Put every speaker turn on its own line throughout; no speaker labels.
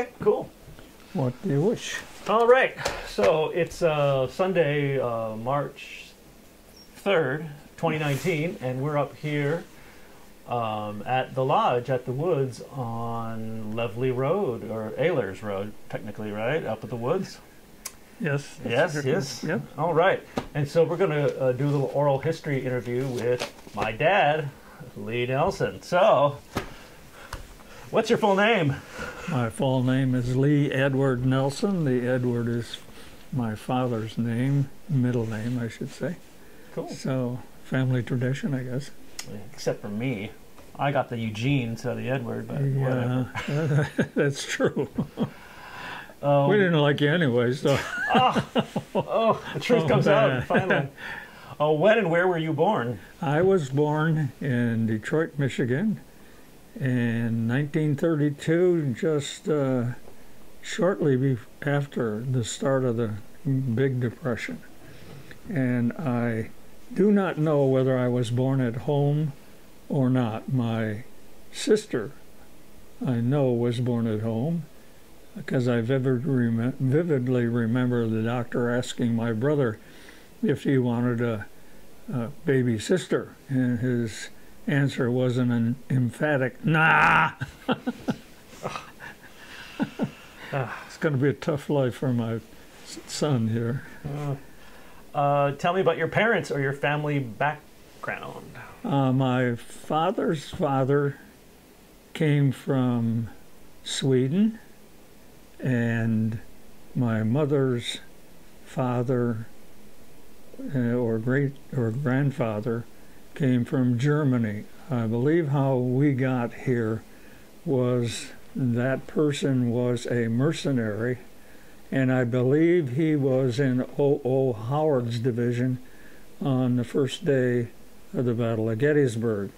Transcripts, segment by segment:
Okay, cool.
What do you wish?
All right. So it's uh, Sunday, uh, March 3rd, 2019, and we're up here um, at the lodge at the woods on Lovely Road, or Ehlers Road, technically, right? Up at the woods.
Yes.
Yes, yes.
Yep.
All right. And so we're going to uh, do a little oral history interview with my dad, Lee Nelson. So, what's your full name?
My full name is Lee Edward Nelson. The Edward is my father's name, middle name, I should say.
Cool.
So, family tradition, I guess.
Except for me. I got the Eugene of the Edward, but whatever.
That's true.
Oh,
We didn't like you anyway, so ah,
oh, the truth
Oh,
comes
man.
out finally. Oh, when and where were you born?
I was born in Detroit, Michigan in 1932, just uh, shortly after the start of the Big Depression. And I do not know whether I was born at home or not. My sister, I know, was born at home because I vivid rem- vividly remember the doctor asking my brother if he wanted a uh, baby sister, and his answer was an, an emphatic "Nah." it's going to be a tough life for my son here.
Uh, tell me about your parents or your family background.
Uh, my father's father came from Sweden, and my mother's father uh, or great or grandfather came from Germany. I believe how we got here was that person was a mercenary, and I believe he was in O.O. Howard's division on the first day of the Battle of Gettysburg.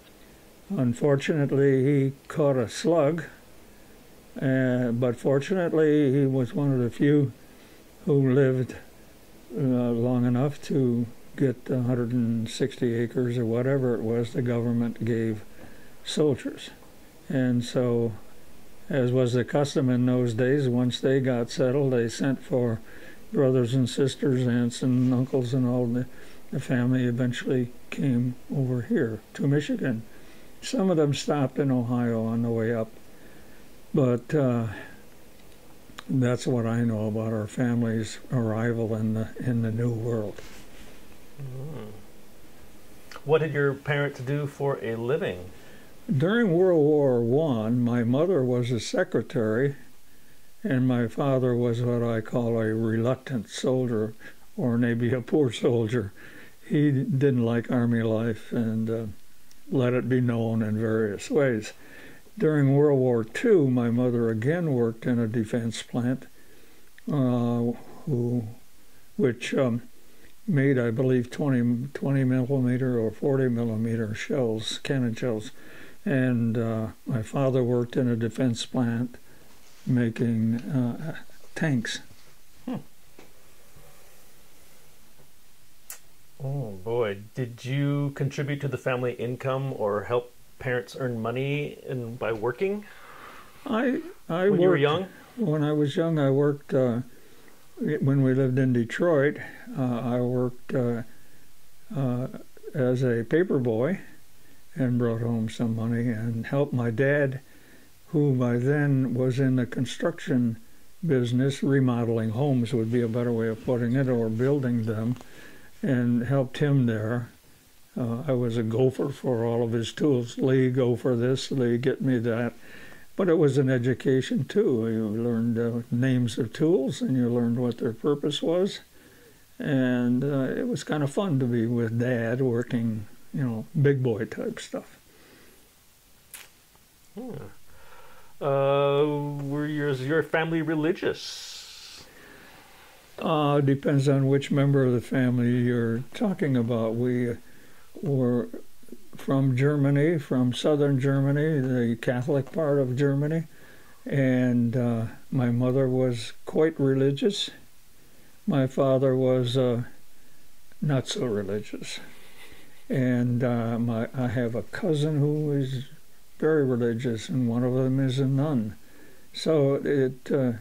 Unfortunately, he caught a slug, uh, but fortunately, he was one of the few who lived uh, long enough to get 160 acres or whatever it was the government gave soldiers. And so, as was the custom in those days, once they got settled, they sent for brothers and sisters, aunts and uncles, and all the, the family eventually came over here to Michigan. Some of them stopped in Ohio on the way up, but uh, that's what I know about our family's arrival in the in the new world.
What did your parents do for a living?
During World War One, my mother was a secretary, and my father was what I call a reluctant soldier, or maybe a poor soldier. He didn't like army life and uh, let it be known in various ways. During World War II, my mother again worked in a defense plant, uh, who, which um, made, I believe, 20, 20 millimeter or 40 millimeter shells, cannon shells. And uh, my father worked in a defense plant making uh, tanks.
Oh boy, did you contribute to the family income or help parents earn money in, by working
I I
when
worked
you were young?
when I was young. I worked uh, when we lived in Detroit. Uh, I worked uh, uh, as a paper boy and brought home some money and helped my dad, who by then was in the construction business, remodeling homes would be a better way of putting it, or building them, and helped him there. Uh, I was a gopher for all of his tools. Lee, go for this. Lee, get me that. But it was an education too. You learned uh, names of tools and you learned what their purpose was. And uh, it was kind of fun to be with Dad working, you know, big boy type stuff.
Uh, were your, your family religious?
Uh, depends on which member of the family you're talking about. We were from Germany, from southern Germany, the Catholic part of Germany, and uh, my mother was quite religious. My father was uh, not so religious, and uh, my I have a cousin who is very religious, and one of them is a nun, so it uh,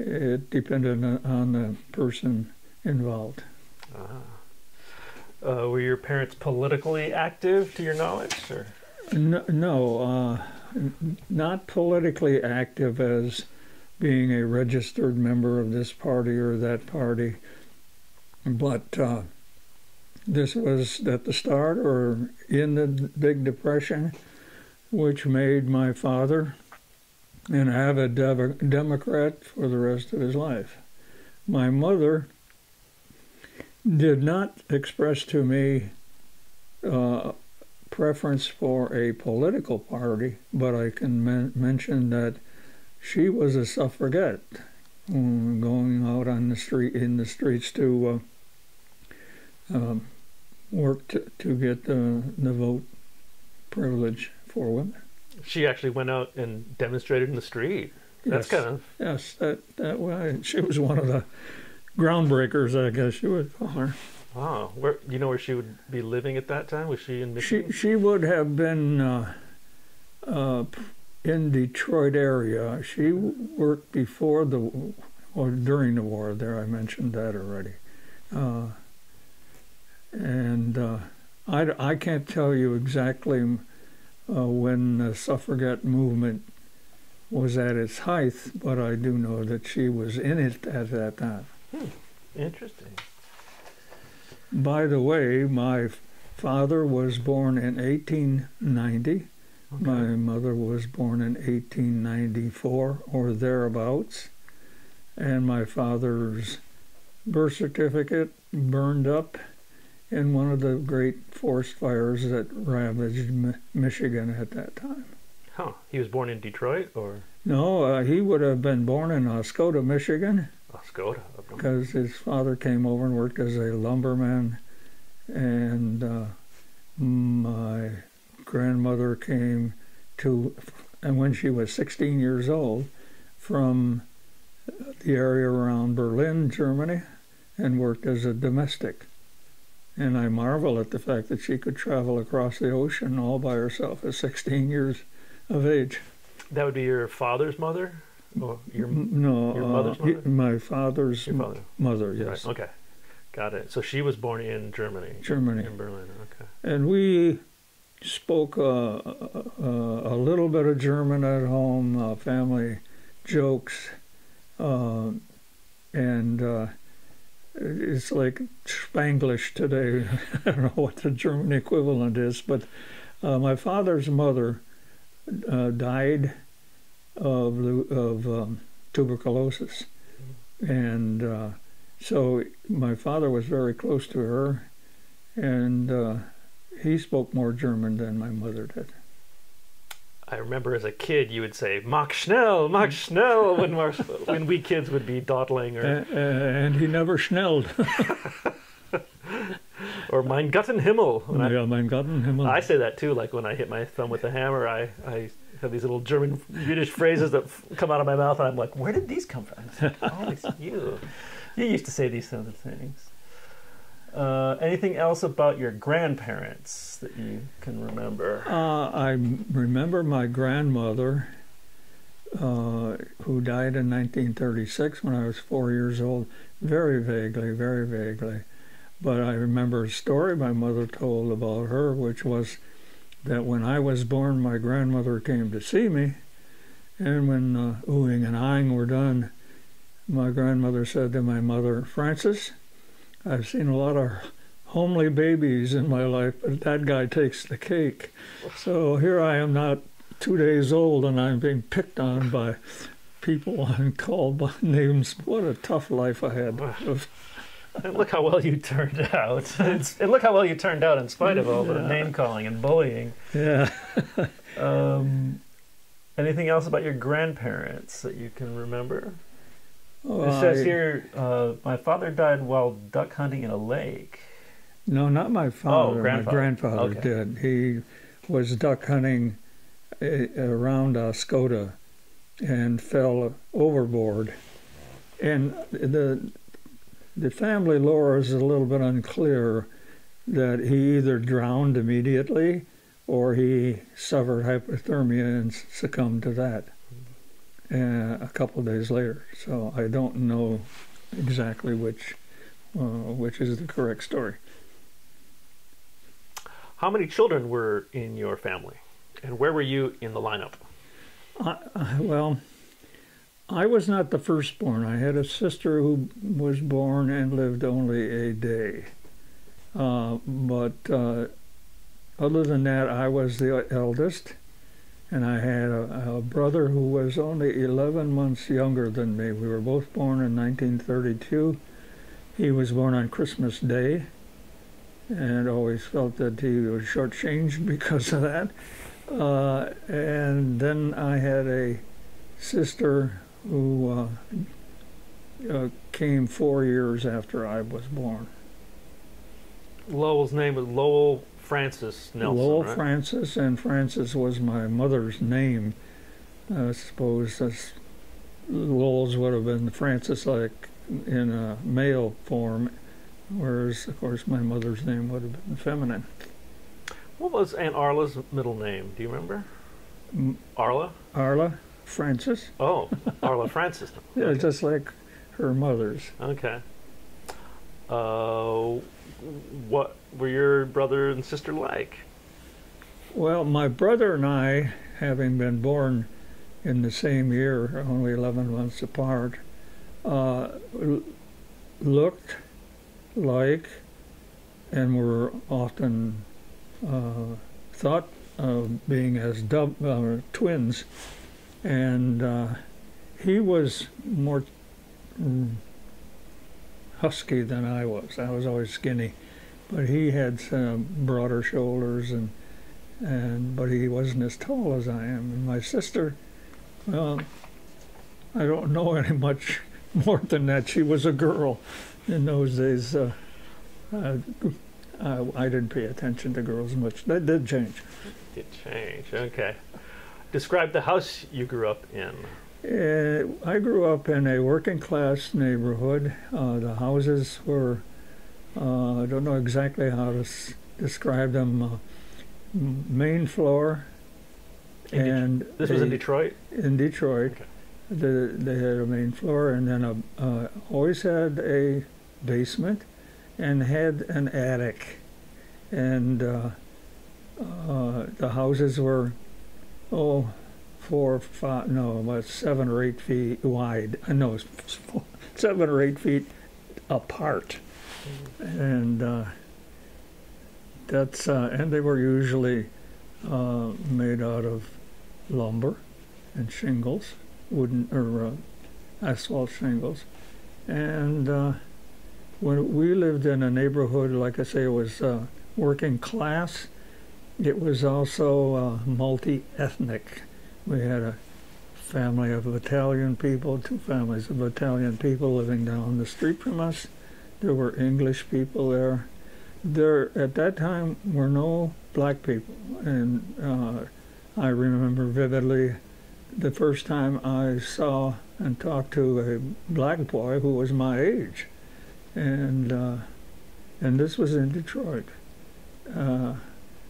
it depended on, the person involved.
Ah. Uh, were your parents politically active, to your knowledge, or?
No, no uh, not politically active as being a registered member of this party or that party, but uh, this was at the start or in the Big Depression, which made my father an avid Democrat for the rest of his life. My mother did not express to me uh, preference for a political party, but I can men- mention that she was a suffragette, um, going out on the street in the streets to uh, um, work to, to get the, the vote privilege for women.
She actually went out and demonstrated in the street. That's
Yes.
kind of
Yes, that that way she was one of the groundbreakers, I guess you would call her.
wow. Where do you know where she would be living at that time? Was she in Michigan?
She she would have been uh, uh, in Detroit area. She worked before the or during the war. There, I mentioned that already. Uh, and uh, I I can't tell you exactly uh, when the suffragette movement was at its height, but I do know that she was in it at that time.
Interesting.
By the way, my father was born in 1890.
Okay.
My mother was born in 1894 or thereabouts. And my father's birth certificate burned up in one of the great forest fires that ravaged Mi- Michigan at that time.
Huh. He was born in Detroit or
No, uh, he would have been born in Oscoda, Michigan,
Oscoda?
because his father came over and worked as a lumberman, and uh, my grandmother came to, and when she was 16 years old, from the area around Berlin, Germany, and worked as a domestic. And I marvel at the fact that she could travel across the ocean all by herself at 16 years of age.
That would be your father's mother, or your
no,
your
uh,
mother's
he-
mother?
my father's
your father?
mother, yes,
Right. Okay. Got it. So she was born in Germany.
Germany.
In Berlin. Okay.
and we spoke uh, uh, uh, a little bit of German at home, uh, family jokes, uh, and uh, it's like Spanglish today. I don't know what the German equivalent is, but uh, my father's mother uh, died of of um, tuberculosis, and uh, so my father was very close to her, and uh, he spoke more German than my mother did.
I remember as a kid, you would say "Mach schnell, Mach schnell" when when we kids would be dawdling, or
uh, and he never schnelled.
or "Mein Gotten Himmel." When I,
mein Gott, Himmel.
I say that too. Like when I hit my thumb with a hammer, I, I have these little German Yiddish phrases that come out of my mouth, and I'm like, "Where did these come from?" Like, oh, it's you. You used to say these kinds of things. Uh, anything else about your grandparents that you can remember?
Uh, I remember my grandmother, uh, who died in 1936 when I was four years old, very vaguely, very vaguely. But I remember a story my mother told about her, which was that when I was born, my grandmother came to see me, and when uh, oohing and eyeing were done, my grandmother said to my mother, Frances, I've seen a lot of homely babies in my life, but that guy takes the cake. So here I am not two days old and I'm being picked on by people and called by names. What a tough life I had.
And look how well you turned out. It's, and look how well you turned out in spite of all the
Yeah.
name calling and bullying.
Yeah.
Um, anything else about your grandparents that you can remember?
Oh,
It says
I-
here, uh, my father died while duck hunting in a lake.
No, not my father. My
Oh, grandfather.
grandfather
Okay.
did. He was duck hunting uh, around Oscoda and fell overboard. And the the family lore is a little bit unclear that he either drowned immediately or he suffered hypothermia and succumbed to that. uh, a couple days later. So I don't know exactly which uh, which is the correct story.
How many children were in your family, and where were you in the lineup?
I, well, I was not the firstborn. I had a sister who was born and lived only a day. Uh, but uh, other than that, I was the eldest, and I had a, a, brother who was only 11 months younger than me. We were both born in 1932. He was born on Christmas Day, and always felt that he was shortchanged because of that. Uh, and then I had a sister who uh, uh, came four years after I was born.
Lowell's name was Lowell Francis Nelson.
Lowell
right?
Francis, and Francis was my mother's name. I suppose Lowell's would have been Francis, like in a male form, whereas, of course, my mother's name would have been feminine.
What was Aunt Arla's middle name? Do you remember? Arla?
Arla Francis.
Oh, Arla Francis.
Yeah,
Okay.
just like her mother's.
Okay. Uh, what were your brother and sister like?
Well, my brother and I, having been born in the same year, only 11 months apart, uh, l- looked like and were often uh, thought of being as dub- uh, twins. And uh, he was more mm, husky than I was. I was always skinny, but he had some broader shoulders and and but he wasn't as tall as I am. And my sister, well, I don't know any much more than that. She was a girl in those days. Uh, uh, I, I didn't pay attention to girls much. That did change.
Did change. Okay. Describe the house you grew up in.
Uh, I grew up in a working class neighborhood. Uh, the houses were, uh, I don't know exactly how to s- describe them, uh, main floor.
In Det-
and
This was in Detroit.
in Detroit.
Okay.
The, they had a main floor and then a, uh, always had a basement and had an attic. And uh, uh, the houses were, oh, four, five, no, about seven or eight feet wide. Uh, No, seven or eight feet apart. And uh, that's, uh, and they were usually uh, made out of lumber and shingles, wooden or uh, asphalt shingles. And uh, when we lived in a neighborhood, like I say, it was working class. It was also uh, multi-ethnic. We had a family of Italian people, two families of Italian people living down the street from us. There were English people there. There at that time were no black people, and uh, I remember vividly the first time I saw and talked to a black boy who was my age, and uh, and this was in Detroit. Uh,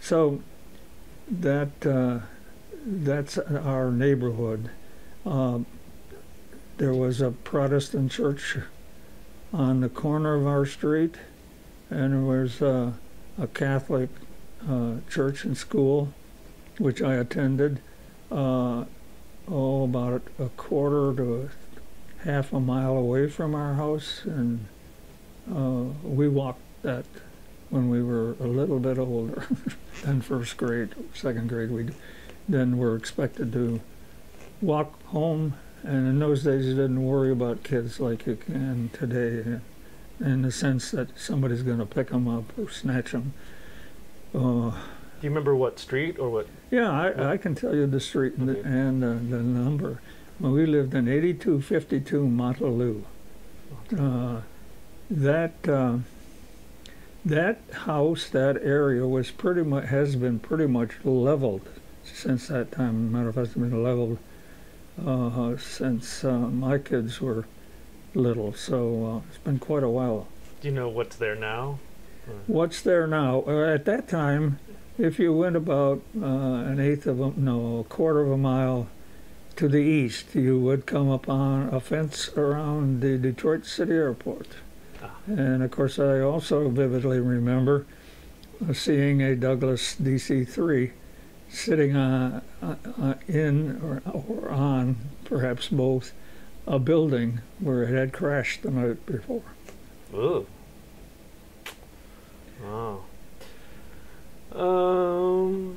so that uh, that's our neighborhood. Uh, there was a Protestant church on the corner of our street, and there was uh, a Catholic uh, church and school, which I attended. Uh, oh, about a quarter to half a mile away from our house, and we walked that when we were a little bit older than first grade, second grade. We then were expected to walk home, and in those days you didn't worry about kids like you can today, in the sense that somebody's going to pick them up or snatch them. Uh,
Do you remember what street or what?
yeah, I, I can tell you the street and, the, and uh, the number. Well, we lived in 8252 Montaloo. Uh, that uh, that house, that area was pretty much has been pretty much leveled since that time. Matter of fact, it's been leveled uh, since uh, my kids were little. So uh, it's been quite a while.
Do you know what's there now?
What's there now? Uh, at that time, if you went about uh, an eighth of a no, a quarter of a mile to the east, you would come upon a fence around the Detroit City Airport. And of course, I also vividly remember uh, seeing a Douglas DC 3 sitting on, uh, uh, in or, or on, perhaps both, a building where it had crashed the night before.
Ooh. Wow. Um,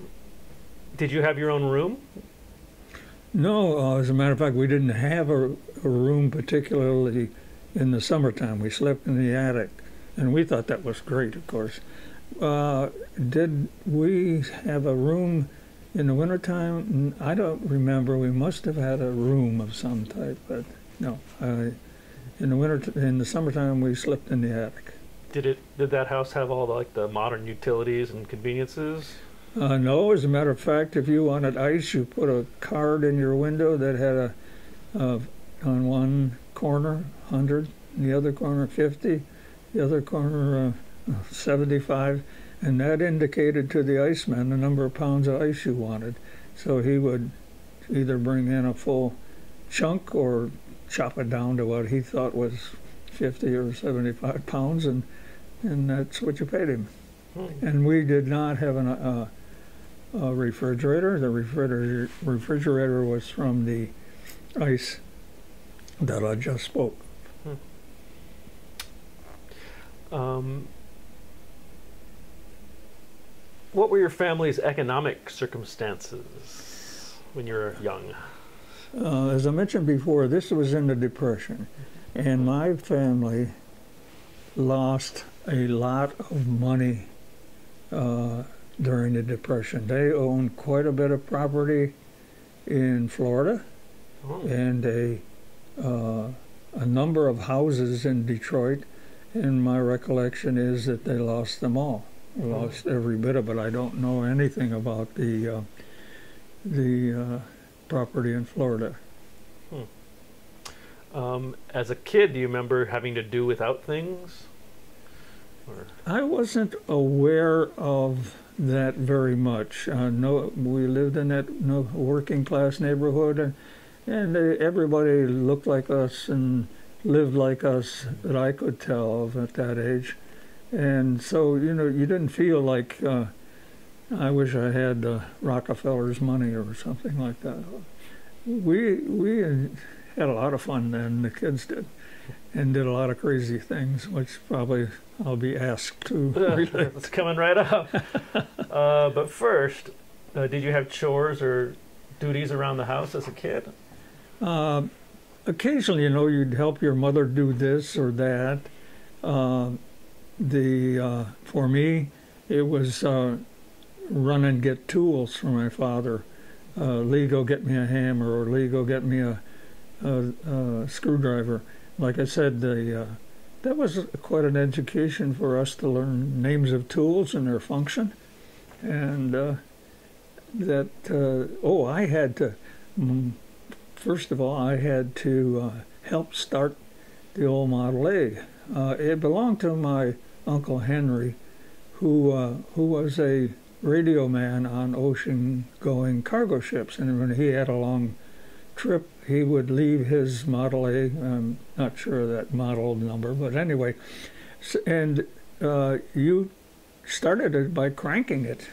did you have your own room?
No, uh, as a matter of fact, we didn't have a, a room particularly in the summertime. We slept in the attic, and we thought that was great, of course. Uh, did we have a room in the wintertime? I don't remember. We must have had a room of some type, but no. Uh, in the winter, in the summertime, we slept in the attic.
Did it? Did that house have all the, like the modern utilities and conveniences?
Uh, no, as a matter of fact, if you wanted ice, you put a card in your window that had a, uh, on one corner, 100, the other corner, 50, the other corner, uh, 75, and that indicated to the iceman the number of pounds of ice you wanted. So he would either bring in a full chunk or chop it down to what he thought was 50 or 75 pounds, and, and that's what you paid him
Hmm.
and we did not have an, uh, a refrigerator. The refrigerator refrigerator was from the ice that I just spoke.
Um, what were your family's economic circumstances when you were young?
Uh, as I mentioned before, this was in the Depression, and my family lost a lot of money uh, during the Depression. They owned quite a bit of property in Florida
Oh,
and a uh, a number of houses in Detroit, and my recollection is that they lost them all. They Lost every bit of it. I don't know anything about the uh, the uh, property in Florida.
Um, as a kid, do you remember having to do without things? Or
I wasn't aware of that very much. Uh, no, we lived in that no, working class neighborhood, and, and uh, everybody looked like us and lived like us that I could tell of at that age. And so, you know, you didn't feel like uh, I wish I had uh, Rockefeller's money or something like that. We we had a lot of fun then. The kids did, and did a lot of crazy things, which probably I'll be asked to
it's coming right up. uh, but first, uh, did you have chores or duties around the house as a kid?
Uh, occasionally, you know, you'd help your mother do this or that. Uh, the uh, for me, it was uh, run and get tools for my father. Lee, go get me a hammer, or Lee, go get me a, a, a screwdriver. Like I said, the that was quite an education for us to learn names of tools and their function, and uh, that uh, oh, I had to. First of all, I had to uh, help start the old Model A. Uh, it belonged to my uncle Henry, who uh, who was a radio man on ocean-going cargo ships, and when he had a long trip, he would leave his Model A. I'm not sure of that model number, but anyway, and uh, you started it by cranking it,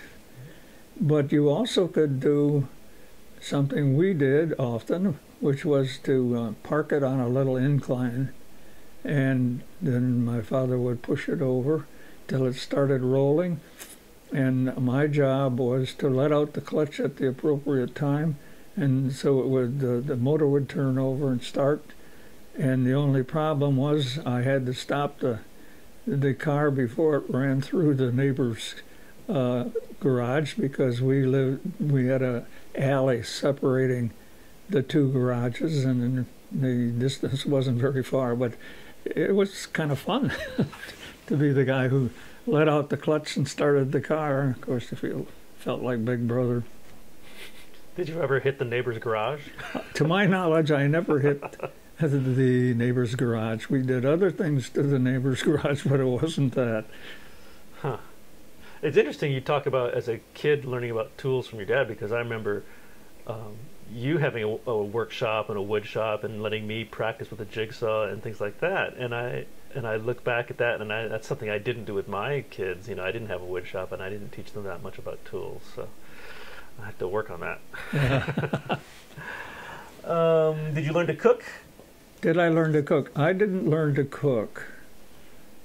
but you also could do something we did often, which was to uh, park it on a little incline, and then my father would push it over till it started rolling. And my job was to let out the clutch at the appropriate time, and so it would the, the motor would turn over and start. And the only problem was I had to stop the the car before it ran through the neighbor's uh, garage because we lived we had a alley separating the two garages, and the distance wasn't very far, but it was kind of fun to be the guy who let out the clutch and started the car. Of course, I feel felt like Big Brother.
Did you ever hit the neighbor's garage?
To my knowledge, I never hit the neighbor's garage. We did other things to the neighbor's garage, but it wasn't that.
It's interesting you talk about as a kid learning about tools from your dad because I remember um, you having a, a workshop and a wood shop and letting me practice with a jigsaw and things like that. And I and I look back at that, and I, that's something I didn't do with my kids. You know, I didn't have a wood shop, and I didn't teach them that much about tools. So I have to work on that. um, did you learn to cook?
Did I learn to cook? I didn't learn to cook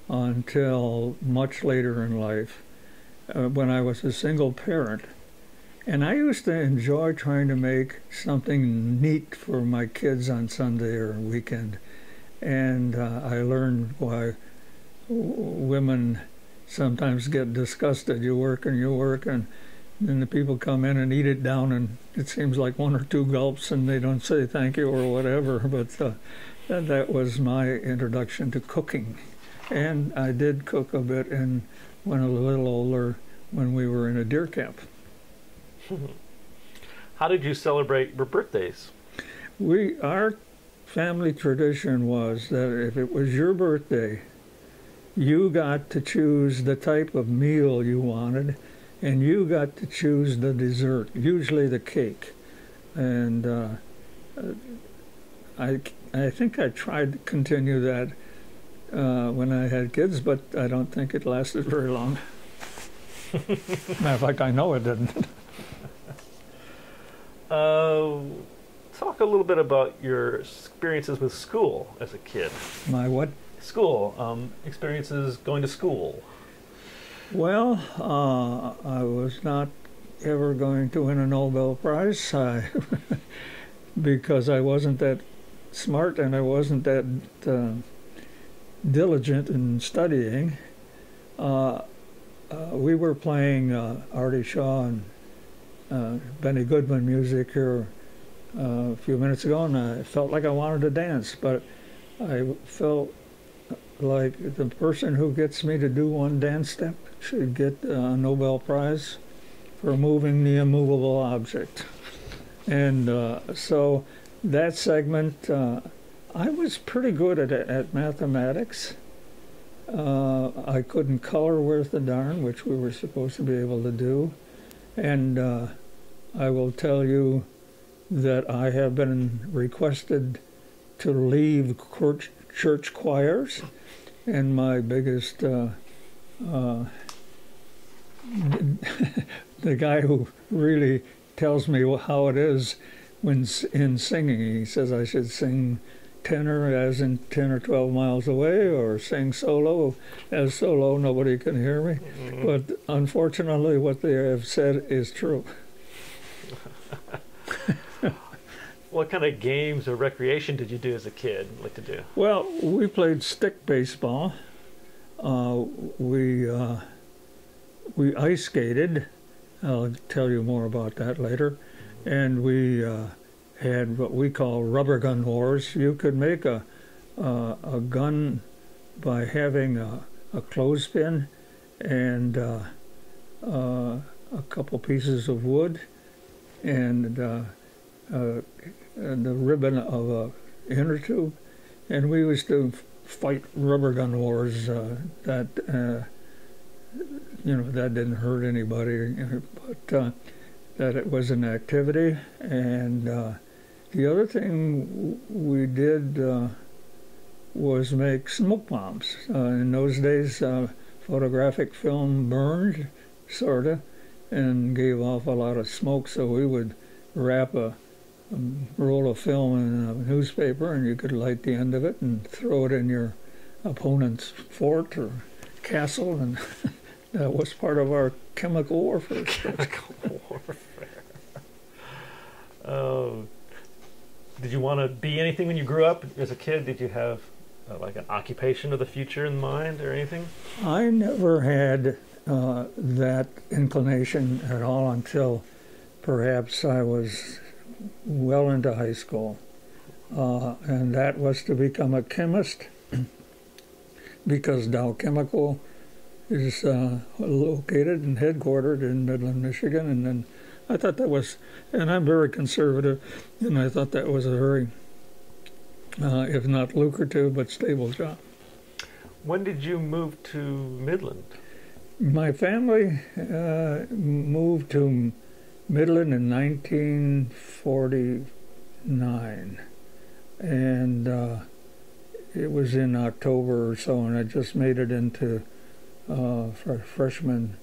until much later in life, uh, when I was a single parent. And I used to enjoy trying to make something neat for my kids on Sunday or weekend. And uh, I learned why women sometimes get disgusted. You work and you work, and then the people come in and eat it down, and it seems like one or two gulps, and they don't say thank you or whatever. But uh, that, was my introduction to cooking. And I did cook a bit in, when I was a little older when we were in a deer camp.
How did you celebrate your birthdays?
We our family tradition was that if it was your birthday, you got to choose the type of meal you wanted, and you got to choose the dessert, usually the cake. And uh, I I think I tried to continue that uh, when I had kids, but I don't think it lasted very long. Matter of fact, I know it didn't.
uh, talk a little bit about your experiences with school as a kid.
My what?
School um, experiences going to school.
Well, uh, I was not ever going to win a Nobel Prize I, because I wasn't that smart and I wasn't that uh, diligent in studying. Uh, uh, we were playing uh, Artie Shaw and uh, Benny Goodman music here uh, a few minutes ago, and I felt like I wanted to dance, but I felt like the person who gets me to do one dance step should get a Nobel Prize for moving the immovable object. And uh, so that segment, uh, I was pretty good at, at mathematics. Uh, I couldn't color worth a darn, which we were supposed to be able to do. And uh, I will tell you that I have been requested to leave church choirs, and my biggest uh, uh, the guy who really tells me how it is when in singing, he says I should sing tenor as in 10 or 12 miles away or sing solo. As solo nobody can hear me. Mm-hmm. but unfortunately what they have said is true.
What kind of games or recreation did you do as a kid like to do?
Well we played stick baseball. Uh, we uh, we ice skated. I'll tell you more about that later. And we uh, had what we call rubber gun wars. You could make a uh, a gun by having a, a clothespin and uh, uh, a couple pieces of wood and, uh, uh, and the ribbon of a inner tube, and we used to fight rubber gun wars. Uh, that you know that didn't hurt anybody, but that it was an activity and the other thing we did uh, was make smoke bombs. Uh, in those days, uh, photographic film burned, sort of, and gave off a lot of smoke, so we would wrap a, a roll of film in a newspaper and you could light the end of it and throw it in your opponent's fort or castle, and that was part of our chemical warfare.
Chemical warfare. oh, did you want to be anything when you grew up as a kid? Did you have uh, like an occupation of the future in mind or anything?
I never had uh, that inclination at all until perhaps I was well into high school. Uh, and that was to become a chemist because Dow Chemical is uh, located and headquartered in Midland, Michigan, and then I thought that was, and I'm very conservative, and I thought that was a very, uh, if not lucrative, but stable job.
When did you move to Midland?
My family uh, moved to Midland in 1949, and uh, it was in October or so, and I just made it into uh, freshman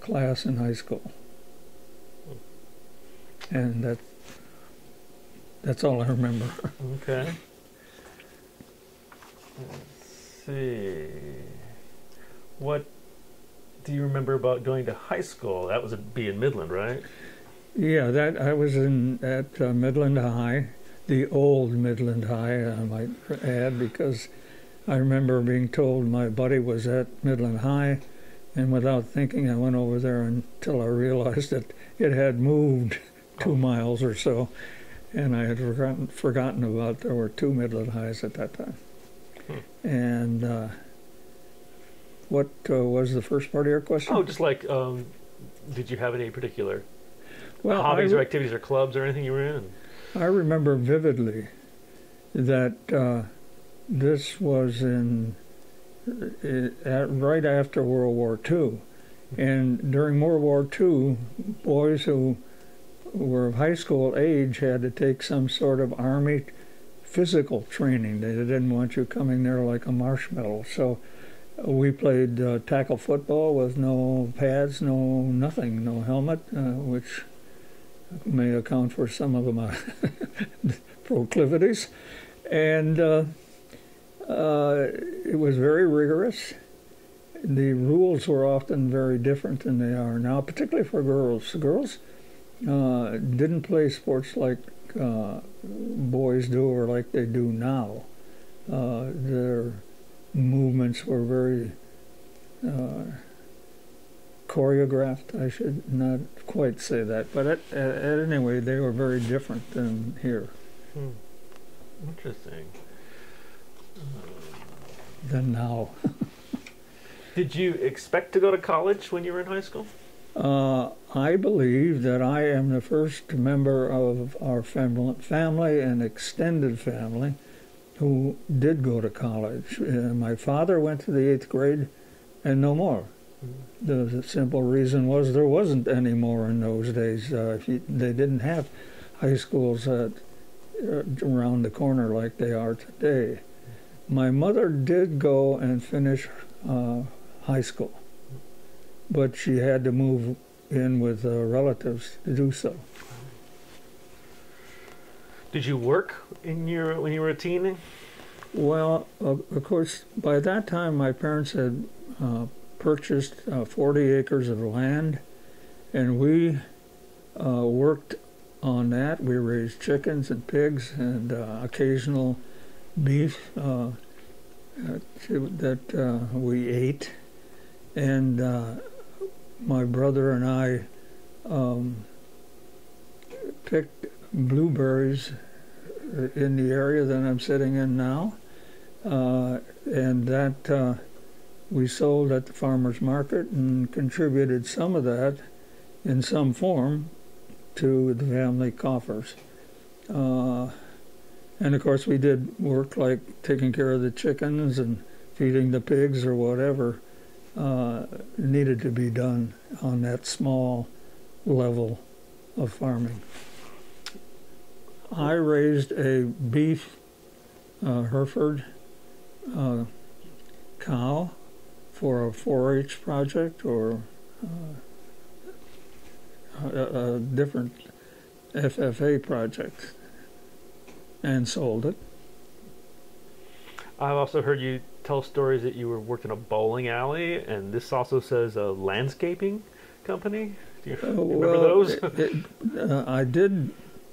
class in high school, and that that's all I remember.
Okay. Let's see. What do you remember about going to high school? That was at be in Midland, right?
Yeah, that I was in at uh, Midland High, the old Midland High, I might add, because I remember being told my buddy was at Midland High, and without thinking, I went over there until I realized that it had moved two miles or so, and I had forgotten forgotten about there were two Midland Highs at that time.
Hmm.
And uh, what uh, was the first part of your question?
Oh, just like, um, did you have any particular
well,
hobbies or activities or clubs or anything you were in?
I remember vividly that uh, this was in uh, at, right after World War II, and during World War II, boys who were of high school age had to take some sort of army physical training. They didn't want you coming there like a marshmallow. So we played uh, tackle football with no pads, no nothing, no helmet, uh, which may account for some of my proclivities. And uh, uh, it was very rigorous. The rules were often very different than they are now, particularly for girls. Girls uh, didn't play sports like uh, boys do or like they do now. Uh, their movements were very uh, choreographed. I should not quite say that, but at, at, anyway, they were very different than here.
Hmm. Interesting.
Than now.
Did you expect to go to college when you were in high school?
Uh, I believe that I am the first member of our family and extended family who did go to college. Uh, my father went to the eighth grade and no more. Mm-hmm. The simple reason was there wasn't any more in those days. Uh, you, they didn't have high schools uh, around the corner like they are today. My mother did go and finish uh, high school but she had to move in with uh, relatives to do so.
Did you work in your when you were a teen?
Well, uh, of course, by that time my parents had uh, purchased uh, 40 acres of land, and we uh, worked on that. We raised chickens and pigs and uh, occasional beef that we ate, and my brother and I um, picked blueberries in the area that I'm sitting in now, uh, and that uh, we sold at the farmers market and contributed some of that in some form to the family coffers. Uh, and of course, we did work like taking care of the chickens and feeding the pigs or whatever uh, needed to be done on that small level of farming. I raised a beef uh, Hereford uh, cow for a 4-H project or uh, a, a different FFA project and sold it.
I've also heard you tell stories that you were worked in a bowling alley, and this also says a landscaping company. Do you, uh, remember well, those?
it, it, uh, I did.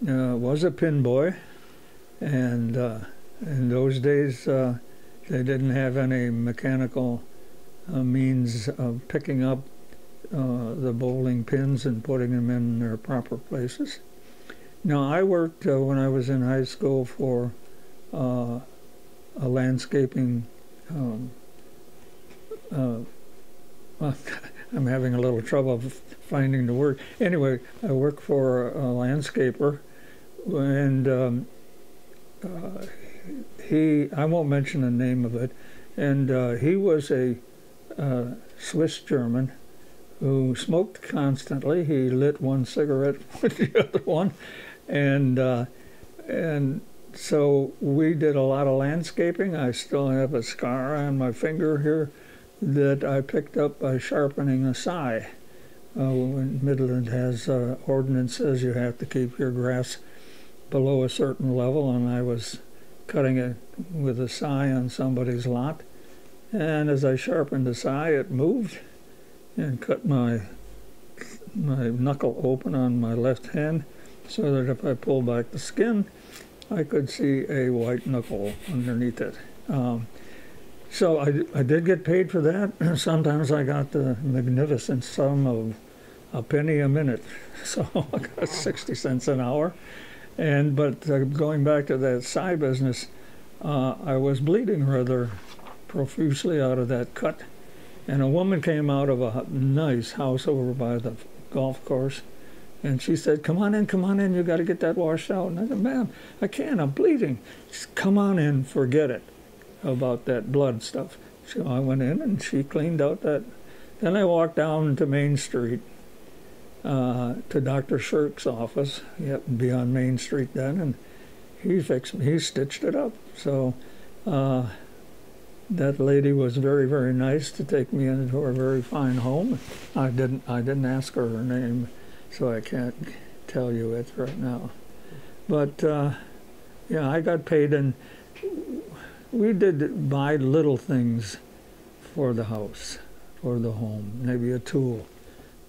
Uh, was a pin boy, and uh, in those days uh, they didn't have any mechanical uh, means of picking up the bowling pins and putting them in their proper places. Now I worked when I was in high school for a landscaping um, uh, well, I'm having a little trouble finding the word. Anyway, I work for a landscaper, and um, uh, he, I won't mention the name of it, and uh, he was a uh, Swiss German who smoked constantly. He lit one cigarette with the other one, and uh, and so we did a lot of landscaping. I still have a scar on my finger here that I picked up by sharpening a scythe. Uh, Midland has uh, ordinances, you have to keep your grass below a certain level, and I was cutting it with a scythe on somebody's lot. And as I sharpened the scythe, it moved and cut my my knuckle open on my left hand, so that if I pull back the skin, I could see a white knuckle underneath it. Um, so I, I did get paid for that. Sometimes I got the magnificent sum of a penny a minute, so I got 60 cents an hour. And but uh, going back to that side business, uh, I was bleeding rather profusely out of that cut, and a woman came out of a nice house over by the golf course, and she said, "Come on in, come on in. You got to get that washed out." And I said, "Ma'am, I can't. I'm bleeding." She said, "Come on in. Forget it about that blood stuff." So I went in and she cleaned out that. Then I walked down to Main Street uh, to Dr. Shirk's office. He happened to be on Main Street then, and he fixed, he stitched it up. So uh, that lady was very, very nice to take me into her very fine home. I didn't, I didn't ask her her name, so I can't tell you it right now. But uh, yeah, I got paid, and we did buy little things for the house, for the home, maybe a tool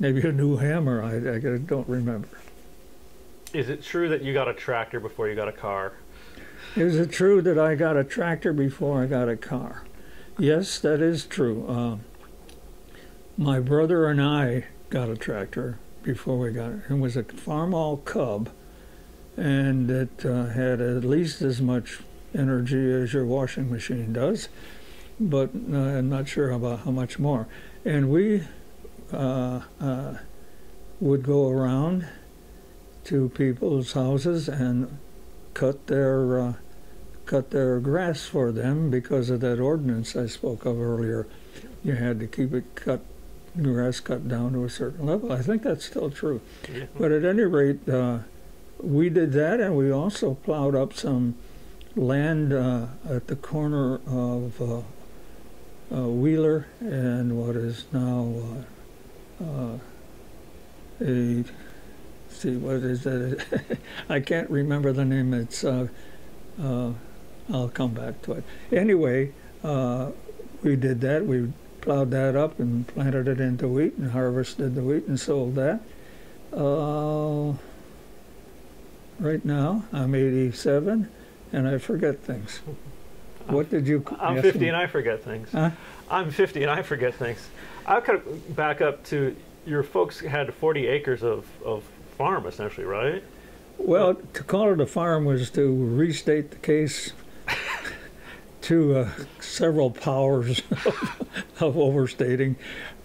maybe a new hammer. I, I don't remember.
Is it true that you got a tractor before you got a car?
Is it true that I got a tractor before I got a car? Yes, that is true. Uh, my brother and I got a tractor before we got it. It was a Farmall Cub, and it uh, had at least as much energy as your washing machine does, but uh, I'm not sure about how much more. And we uh, uh, would go around to people's houses and cut their uh, cut their grass for them because of that ordinance I spoke of earlier. You had to keep it cut, grass cut down to a certain level. I think that's still true. Yeah. But at any rate, uh, we did that, and we also plowed up some land uh, at the corner of uh, uh Wheeler and what is now uh, uh, a see what is that? I can't remember the name. It's uh, uh, I'll come back to it. Anyway, uh, we did that. We plowed that up and planted it into wheat and harvested the wheat and sold that. Uh, right now, I'm 87 and I forget things. What did you?
I'm 50 me? and I forget things.
Huh?
I'm 50 and I forget things. I could back up to your folks had 40 acres of, of farm essentially, right?
Well, to call it a farm was to restate the case to uh, several powers of overstating,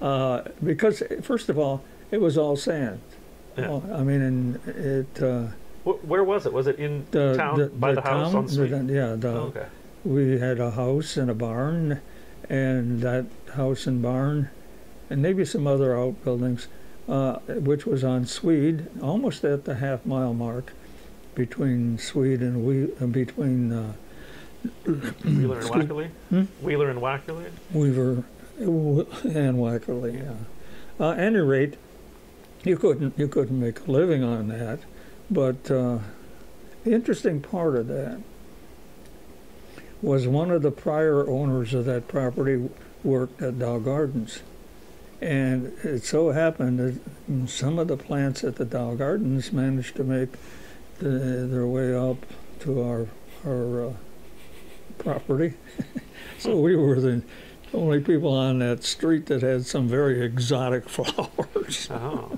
uh, because first of all, it was all sand. Yeah. Well, I mean, and it. Uh,
where was it? Was it in the, town the, by the, the house town, on Swede?
Yeah, the, oh, okay. We had a house and a barn, and that house and barn and maybe some other outbuildings, uh, which was on Swede, almost at the half mile mark between Swede and we uh, between uh,
Wheeler and Wackerly. Hmm? Wheeler and Wackerly.
Weaver and Wackerly. Yeah. Uh, at any rate, you couldn't you couldn't make a living on that, but uh, the interesting part of that was one of the prior owners of that property worked at Dow Gardens. And it so happened that some of the plants at the Dow Gardens managed to make the, their way up to our our uh, property. so we were the only people on that street that had some very exotic flowers.
Oh.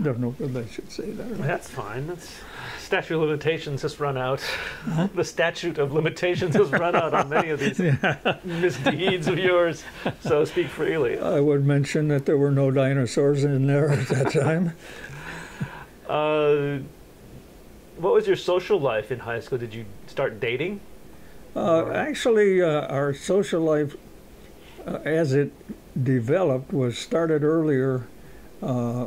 Don't know if I should say that.
That's fine. That's statute of limitations has run out. Huh? The statute of limitations has run out on many of these yeah. misdeeds of yours. So speak freely.
I would mention that there were no dinosaurs in there at that time.
Uh, what was your social life in high school? Did you start dating?
Uh, actually, uh, our social life, uh, as it developed was started earlier uh,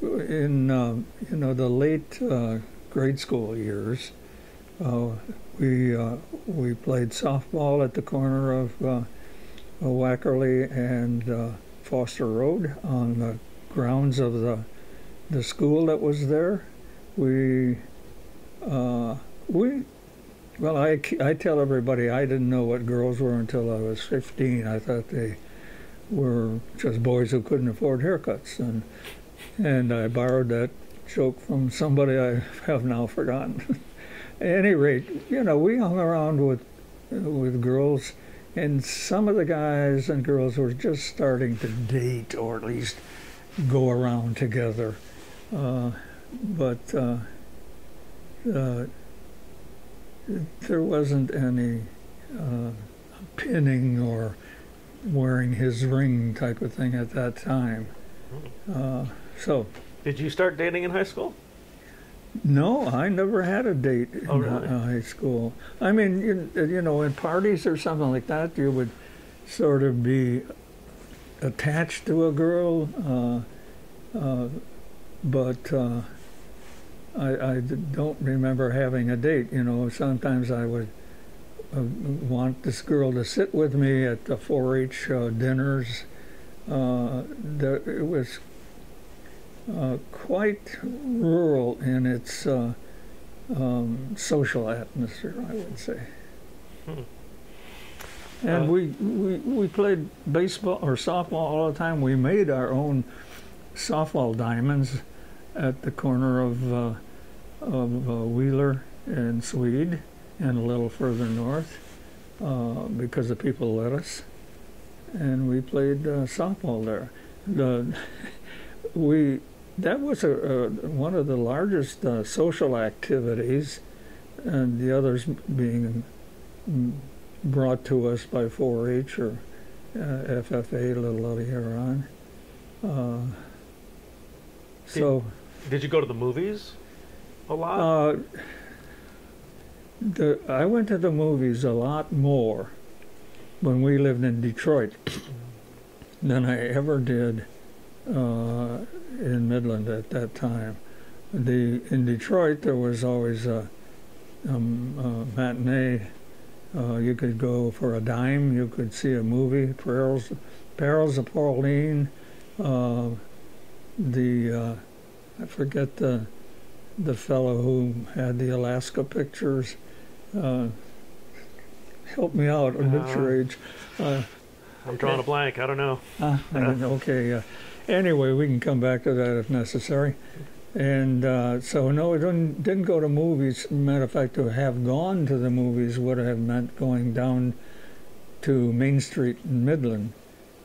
in uh, you know the late uh, grade school years. Uh, we we played softball at the corner of Wackerly and Foster Road on the grounds of the the school that was there. We we well, I, I tell everybody I didn't know what girls were until I was 15. I thought they were just boys who couldn't afford haircuts, and and I borrowed that joke from somebody I have now forgotten. At any rate, you know, we hung around with with girls, and some of the guys and girls were just starting to date, or at least go around together. Uh, but uh, uh, there wasn't any uh, pinning or wearing his ring type of thing at that time. Uh, so,
Did you start dating in high school?
no, I never had a date in
Oh, really?
hi- high school. I mean, you, you know, in parties or something like that, you would sort of be attached to a girl, uh, uh, but uh, I, I don't remember having a date. You know, sometimes I would uh, want this girl to sit with me at the 4-H uh, dinners. Uh, there, it was uh, quite rural in its uh, um, social atmosphere, I would say.
Hmm.
And
Uh,
we, we we played baseball or softball all the time. We made our own softball diamonds at the corner of uh, of uh, Wheeler and Swede, and a little further north, uh, because the people let us, and we played uh, softball there. The we that was a, one of the largest uh, social activities, and the others being brought to us by 4-H or uh, FFA a little later on. Uh, so
Did you go to the movies a lot?
uh, the, I went to the movies a lot more when we lived in Detroit than I ever did uh, in Midland at that time. The in Detroit there was always a um, uh, matinee. Uh, you could go for a dime. You could see a movie. Perils, Perils of Pauline. Uh, the uh, I forget the the fellow who had the Alaska pictures. Uh, help me out at
Uh,
your age. Uh,
I'm drawing a blank. I don't know.
uh, okay. Uh, anyway, we can come back to that if necessary. And uh, so, no, we didn't, didn't go to movies. Matter of fact, to have gone to the movies would have meant going down to Main Street in Midland,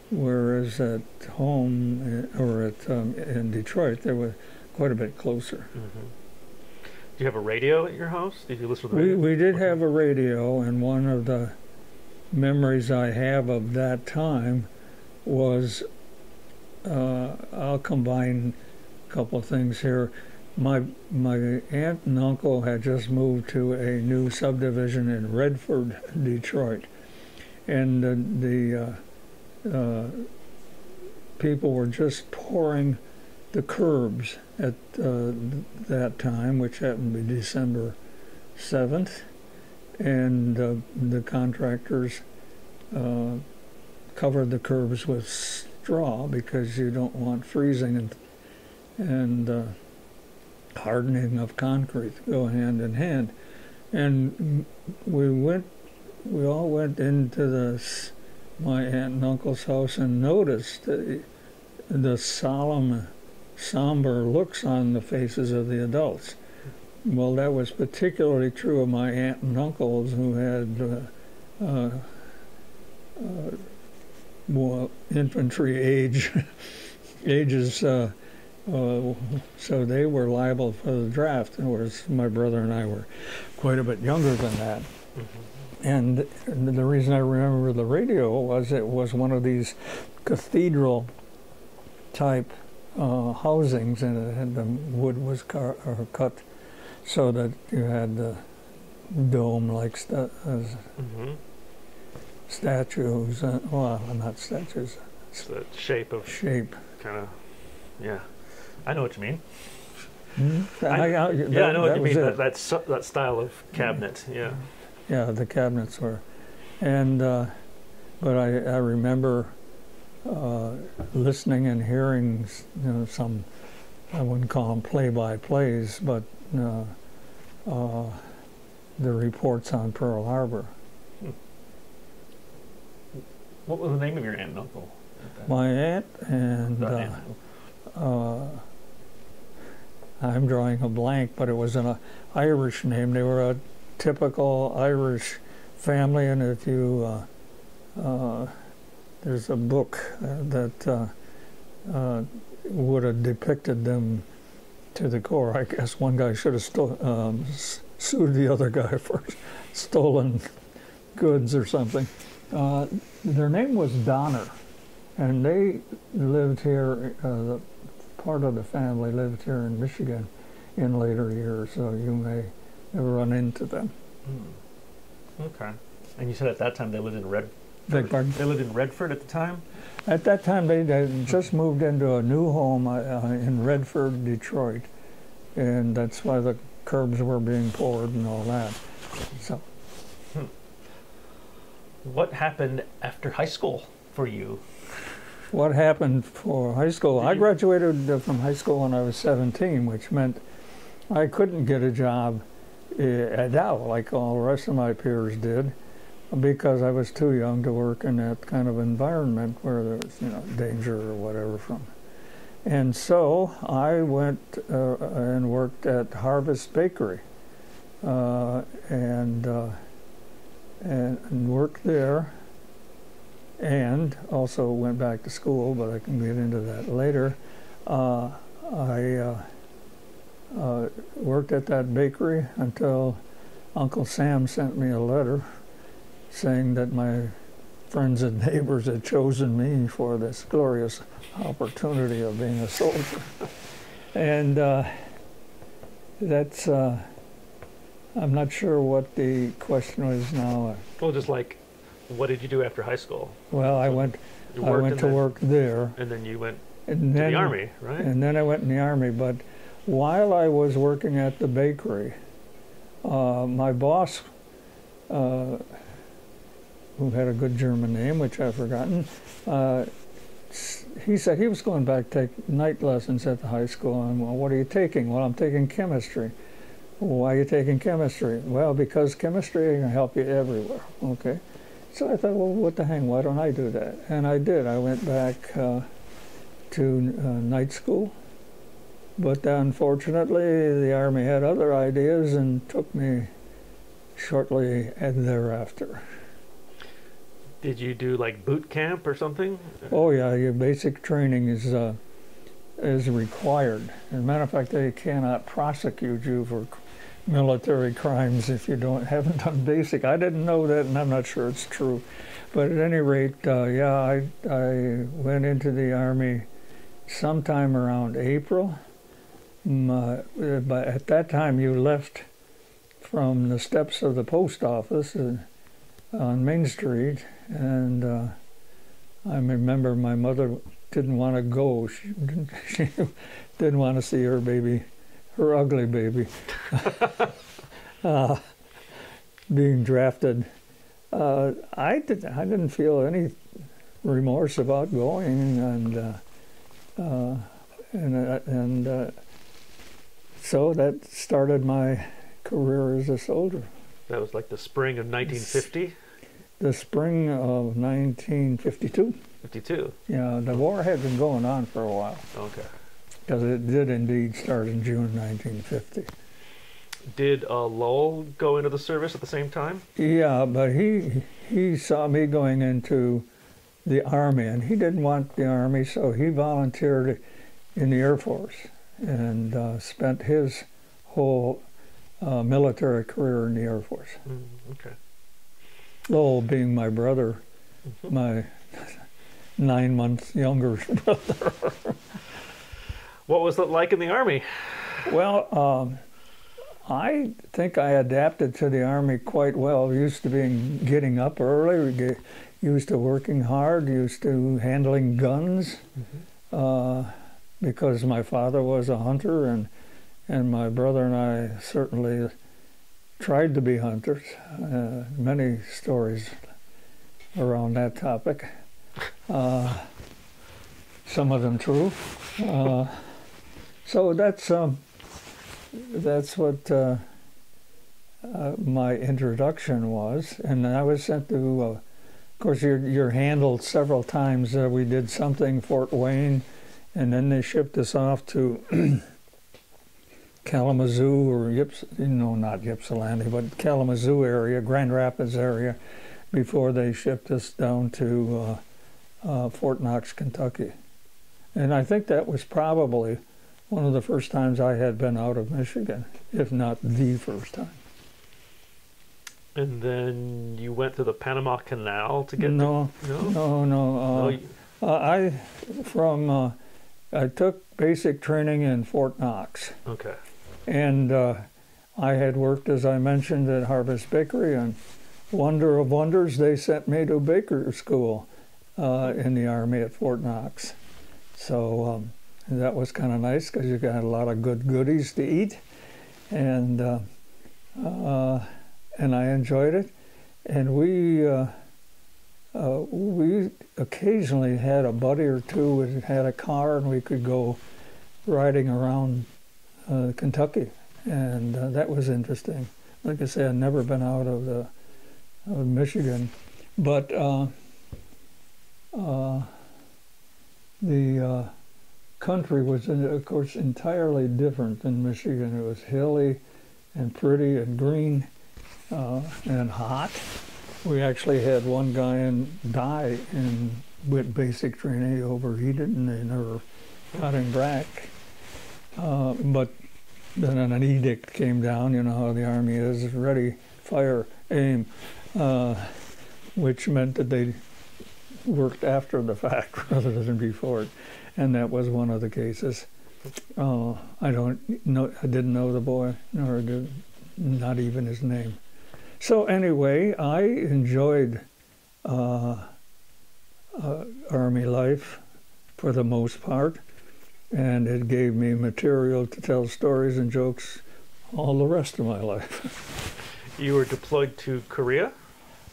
whereas at home uh, or at um, in Detroit, they were quite a bit closer.
hmm Do you have a radio at your house? Did you listen to the
We, we did
Okay.
have a radio, and one of the memories I have of that time was uh, I'll combine a couple of things here. My my aunt and uncle had just moved to a new subdivision in Redford, Detroit, and the, the uh, uh, people were just pouring the curbs at uh, that time, which happened to be December 7th, and uh, the contractors uh, covered the curbs with straw because you don't want freezing and, and uh, hardening of concrete to go hand in hand. And we went, we all went into the, my aunt and uncle's house and noticed the, the solemn, somber looks on the faces of the adults. Well, that was particularly true of my aunt and uncles who had uh, uh, uh, more infantry age ages, uh, uh, so they were liable for the draft, whereas my brother and I were quite a bit younger than that.
Mhm.
And the reason I remember the radio was it was one of these cathedral type uh, housings, and it had the wood was or cut so that you had the dome like stuff.
Mhm.
statues, uh, well, not statues,
It's the shape of
shape.
kind of, yeah. I know what you mean.
Hmm?
I-
I- I-
yeah, I know what you mean. That, that, su- that style of cabinet. Yeah.
Yeah, the cabinets were, and uh, but I, I remember uh, listening and hearing, you know, some I wouldn't call them play-by-plays, but uh, uh, the reports on Pearl Harbor.
What was the name of your aunt and uncle?
My aunt and uh,
aunt.
uh, I'm drawing a blank, but it was an Irish name. They were a typical Irish family, and if you uh, uh, there's a book uh, that uh, uh, would have depicted them to the core. I guess one guy should have sto- um, sued the other guy for stolen goods or something. Uh, their name was Donner, and they lived here. Uh, part of the family lived here in Michigan in later years, so you may have run into them.
Hmm. Okay. And you said at that time they lived in Red.
Beg pardon?
They lived in Redford at the time.
At that time, they had just moved into a new home uh, uh, in Redford, Detroit, and that's why the curbs were being poured and all that. So,
What happened after high school for you?
what happened for high school?
Did
I graduated uh, from high school when I was 17, which meant I couldn't get a job uh, at Dow like all the rest of my peers did because I was too young to work in that kind of environment where there was, you know, danger or whatever from. And so I went uh, and worked at Harvest Bakery, uh, and, uh, and and worked there, and also went back to school, but I can get into that later. Uh, I uh, uh, worked at that bakery until Uncle Sam sent me a letter saying that my friends and neighbors had chosen me for this glorious opportunity of being a soldier. And uh, that's, uh, I'm not sure what the question was now.
Well, just like, what did you do after high school?
Well, I went, I went to
then-
work there.
and then you went
And then,
the army, right?
And then I went in the army. But while I was working at the bakery, uh, my boss, uh, who had a good German name, which I've forgotten, uh, he said he was going back to take night lessons at the high school. And well, what are you taking? Well, I'm taking chemistry. Why are you taking chemistry? Well, because chemistry can help you everywhere. Okay. So I thought, well, what the hang? Why don't I do that? And I did. I went back. Uh, to uh, night school. But unfortunately, the Army had other ideas and took me shortly thereafter.
Did you do like boot camp or something?
Oh yeah, your basic training is uh, is required. As a matter of fact, they cannot prosecute you for military crimes if you don't haven't done basic. I didn't know that, and I'm not sure it's true. But at any rate, uh, yeah, I I went into the army sometime around April. Mm, uh, but at that time, you left from the steps of the post office uh, on Main Street, and uh, I remember my mother didn't want to go. She didn't, she didn't want to see her baby, her ugly baby, uh, being drafted. Uh, I did. I didn't feel any remorse about going, and uh, uh, and uh, and so that started my career as a soldier.
That was like the spring of 1950,
The spring of 1952.
52.
Yeah, the war had been going on for a while
Okay.
because it did indeed start in June 1950.
Did uh, Lowell go into the service at the same time?
Yeah, but he he saw me going into the army, and he didn't want the army, so he volunteered in the Air Force and uh, spent his whole uh, military career in the Air Force.
Mm, okay.
Lowell being my brother,
Mhm.
my nine months younger brother.
What was it like in the army?
Well, um, I think I adapted to the army quite well. Used to being getting up early, used to working hard, used to handling guns, mm-hmm. uh, because my father was a hunter, and and my brother and I certainly tried to be hunters. Uh, many stories around that topic. Uh, some of them true. Uh, so that's um, that's what uh, uh, my introduction was, and I was sent to. Uh, of course, you're, you're handled several times. We did something Fort Wayne, and then they shipped us off to Kalamazoo or Yips, you know, not Ypsilanti, but Kalamazoo area, Grand Rapids area, before they shipped us down to uh, uh, Fort Knox, Kentucky. And I think that was probably one of the first times I had been out of Michigan, if not the first time.
And then you went to the Panama Canal to get
no,
no,
no, no. Uh, no you... uh, I from uh, I took basic training in Fort Knox.
Okay.
And uh, I had worked, as I mentioned, at Harvest Bakery, and wonder of wonders, they sent me to baker school uh, in the Army at Fort Knox. So um, that was kind of nice because you got a lot of good goodies to eat, and uh, uh, and I enjoyed it. And we uh, uh, we occasionally had a buddy or two that had a car, and we could go riding around uh, Kentucky, and uh, that was interesting. Like I say, I'd never been out of the of Michigan, but the uh, country was, of course, entirely different than Michigan. It was hilly and pretty and green uh, and hot. We actually had one guy in, die in with basic training. He overheated and they never got him back. Uh, but then an edict came down. You know how the army is: ready, fire, aim, uh, which meant that they worked after the fact rather than before and that was one of the cases. Uh, I don't know. I didn't know the boy, nor did not even his name. So anyway, I enjoyed uh, uh, army life for the most part, and it gave me material to tell stories and jokes all the rest of my life.
you were deployed to Korea.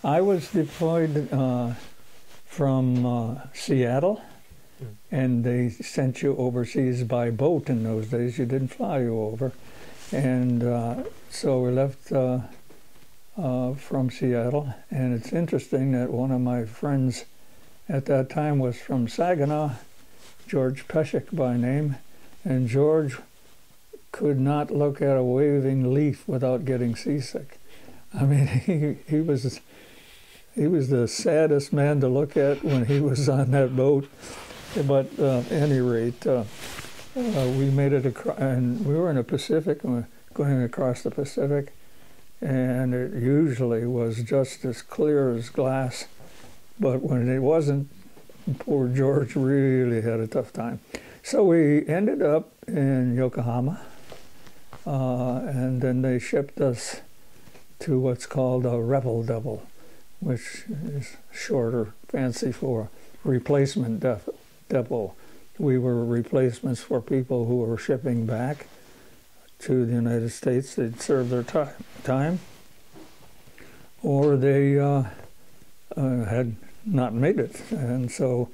I was deployed uh, from uh, Seattle, mm. and they sent you overseas by boat in those days. You didn't fly you over, and uh, so we left uh, uh, from Seattle. And it's interesting that one of my friends at that time was from Saginaw, George Peshek by name, and George could not look at a waving leaf without getting seasick. I mean, he, he was he was the saddest man to look at when he was on that boat. But uh, at any rate, uh, uh, we made it across, and we were in the Pacific, going across the Pacific, and it usually was just as clear as glass. But when it wasn't, poor George really had a tough time. So we ended up in Yokohama, uh, and then they shipped us to what's called a repple depple which is shorter, fancy for replacement depot. We were replacements for people who were shipping back to the United States. They'd serve their time, or they uh, uh, had not made it, and so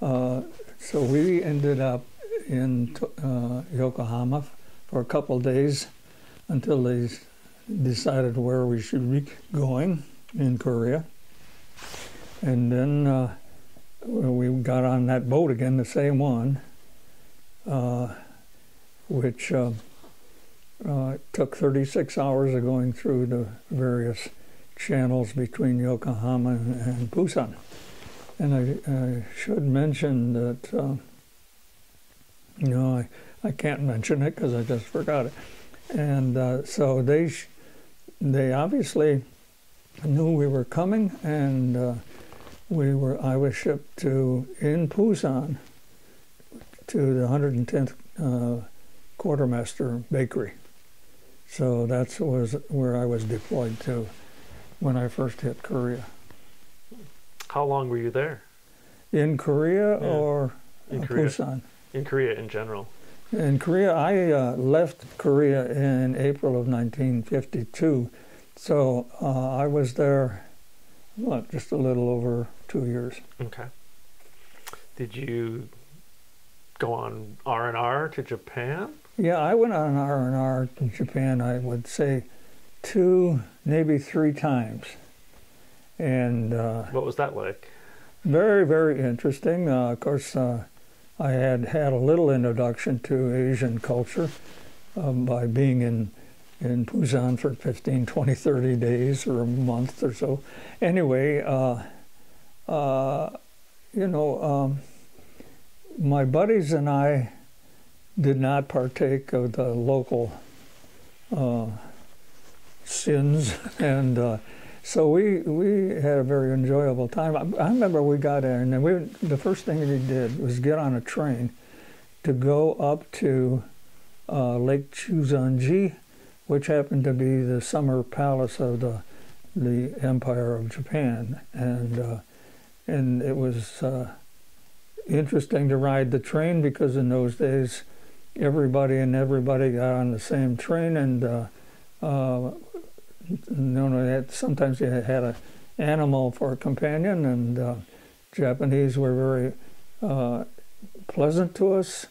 uh, so we ended up in uh, Yokohama for a couple days until they decided where we should be going in Korea. And then uh, we got on that boat again, the same one, uh, which uh, uh took 36 hours of going through the various channels between Yokohama and Busan. And I, I should mention that, uh, you know, I, I can't mention it because I just forgot it. And uh, so they, they obviously knew we were coming and we were I was shipped to in Pusan to the 110th uh, quartermaster bakery. So that's was where I was deployed to when I first hit Korea.
How long were you there?
In Korea
Yeah.
or
In Korea.
Busan?
In Korea in general.
In Korea, I uh, left Korea in April of 1952. So uh, I was there, what, just a little over two years.
Okay. Did you go on R and R to Japan?
Yeah, I went on R and R to Japan. I would say two, maybe three times, and uh,
What was that like?
very, very interesting. Uh, of course, uh, I had had a little introduction to Asian culture um, by being in in Busan for 15, 20, 30 days or a month or so. Anyway, uh, uh, you know, um, my buddies and I did not partake of the local uh, sins, and uh, so we we had a very enjoyable time. I, I remember we got there, and we the first thing we did was get on a train to go up to uh, Lake Chuzenji, which happened to be the summer palace of the the Empire of Japan, and uh, and it was uh, interesting to ride the train because in those days everybody and everybody got on the same train, and uh, uh, you know, had, sometimes you had a animal for a companion, and uh, Japanese were very uh, pleasant to us,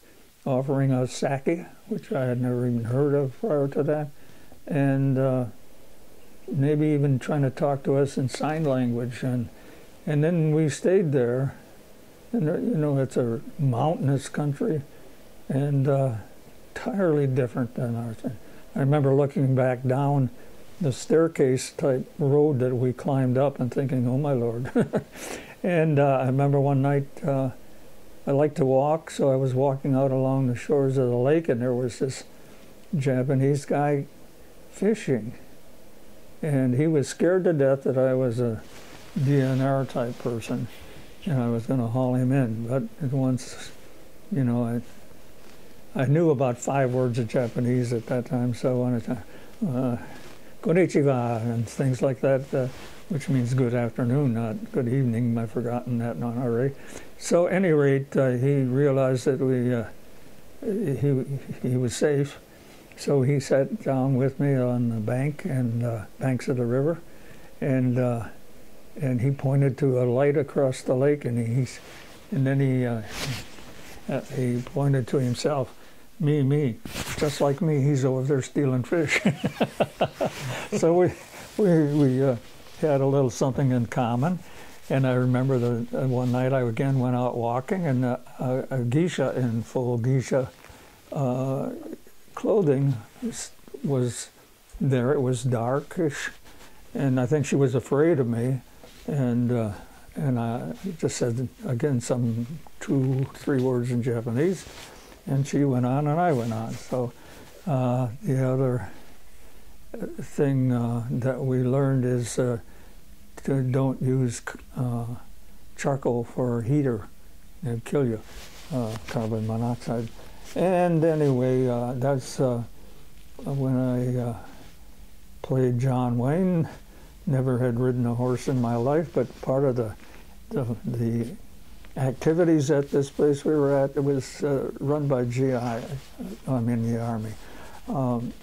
offering us sake, which I had never even heard of prior to that, and uh, maybe even trying to talk to us in sign language, and and then we stayed there, and uh, you know, it's a mountainous country, and uh, entirely different than ours. I remember looking back down the staircase type road that we climbed up and thinking, oh my lord. and uh, I remember one night uh, I liked to walk, so I was walking out along the shores of the lake, and there was this Japanese guy fishing. And he was scared to death that I was a DNR type person, and I was going to haul him in. But once, you know, I I knew about five words of Japanese at that time, so I wanted to. Uh, konnichiwa and things like that, uh, which means good afternoon, not good evening. I've forgotten that not already. So, at any rate, uh, he realized that we uh, he he was safe, so he sat down with me on the bank and uh, banks of the river, and uh, and he pointed to a light across the lake, and he's and then he uh, he pointed to himself me, me, just like me, he's over there stealing fish. so we we we uh, had a little something in common. And I remember the uh, one night I again went out walking, and uh, a, a geisha in full geisha uh, clothing was, there. It was darkish, and I think she was afraid of me, and uh, and I just said again some two three words in Japanese and she went on and I went on. So uh, the other thing uh, that we learned is uh, to don't use uh, charcoal for a heater; it'll kill you, uh, carbon monoxide. And anyway, uh, that's when I played John Wayne. Never had ridden a horse in my life, but part of the the, the activities at this place we were at. It was uh, run by GI. I'm in the army. Um,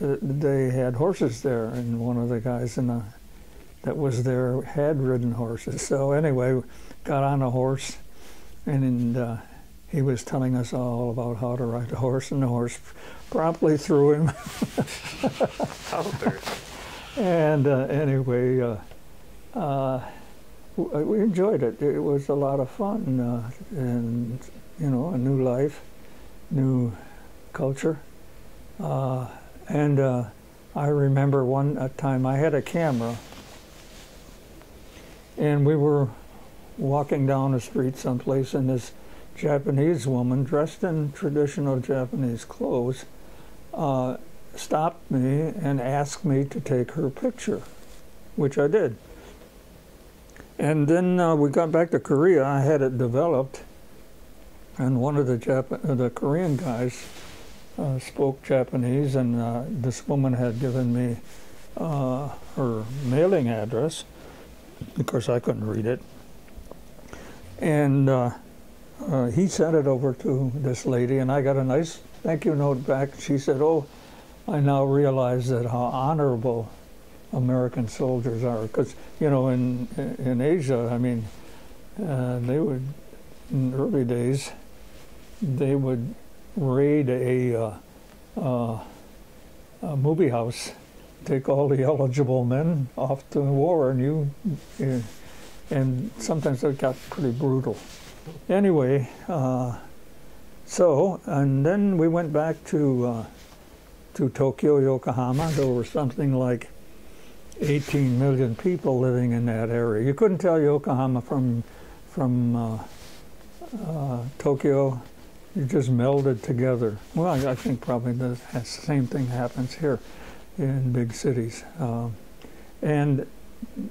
they had horses there, and one of the guys in the, that was there had ridden horses. So anyway, got on a horse, and uh, he was telling us all about how to ride a horse, and the horse promptly threw him. and uh, anyway. We enjoyed it. It was a lot of fun, uh, and you know, a new life, new culture, uh, and uh, I remember one time I had a camera, and we were walking down the street someplace, and this Japanese woman dressed in traditional Japanese clothes uh, stopped me and asked me to take her picture, which I did. And then uh, we got back to Korea. I had it developed, and one of the Jap- uh, the Korean guys uh, spoke Japanese, and uh, this woman had given me uh, her mailing address because I couldn't read it. And uh, he sent it over to this lady, and I got a nice thank you note back. She said, Oh, I now realize that how honorable American soldiers are. Because, you know, in, in Asia, I mean, uh, they would, in the early days, they would raid a, uh, uh, a movie house, take all the eligible men off to the war, and you, and sometimes it got pretty brutal. Anyway, uh, so and then we went back to uh, to Tokyo, Yokohama. There were something like 18 million people living in that area. You couldn't tell Yokohama from from uh, uh, Tokyo. You just melded together. Well, I, I think probably the same thing happens here in big cities. Uh, and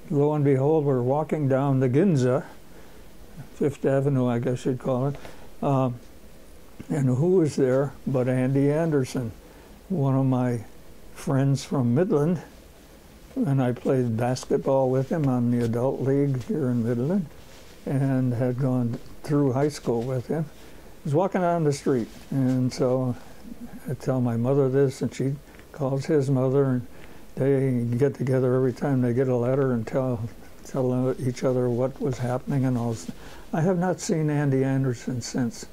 lo and behold, we're walking down the Ginza, Fifth Avenue, I guess you'd call it. Uh, and who was there but Andy Anderson, one of my friends from Midland. And I played basketball with him on the adult league here in Midland and had gone through high school with him. I was walking down the street, and so I tell my mother this, and she calls his mother, and they get together every time they get a letter and tell tell each other what was happening and all. I have not seen Andy Anderson since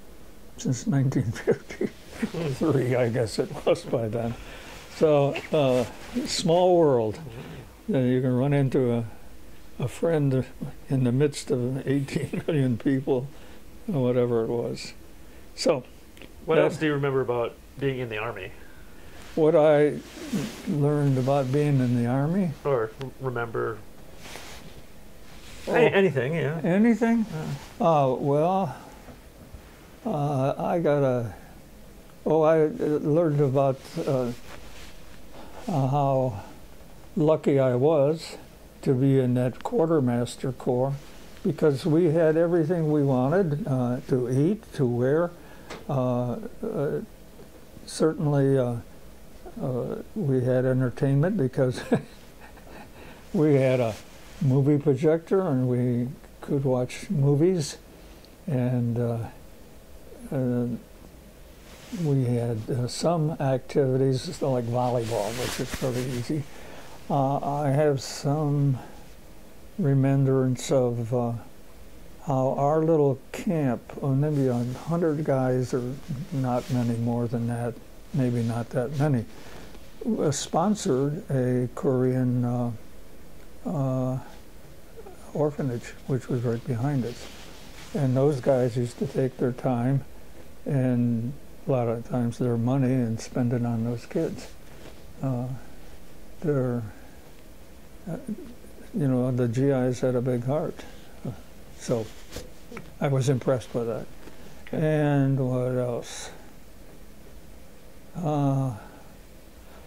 since 1953, I guess it was by then. So, uh, small world. Uh, you can run into a, a friend in the midst of 18 million people, or whatever it was. So,
what else do you remember about being in the army?
What I learned about being in the army,
or remember oh, anything, yeah.
Anything? Oh, uh, well, uh, I got a. Oh, I learned about uh, uh, how lucky I was to be in that quartermaster corps because we had everything we wanted uh, to eat, to wear. Uh, uh, certainly, we had entertainment because we had a movie projector and we could watch movies and uh, we had uh, some activities like volleyball, which is pretty easy. Uh, I have some remembrance of uh, how our little camp, oh, maybe a hundred guys or not many more than that, maybe not that many, uh, sponsored a Korean uh, orphanage, which was right behind us. And those guys used to take their time and a lot of times their money and spend it on those kids. Uh, they're, uh, you know, the GIs had a big heart. So I was impressed with that. And what else? Uh,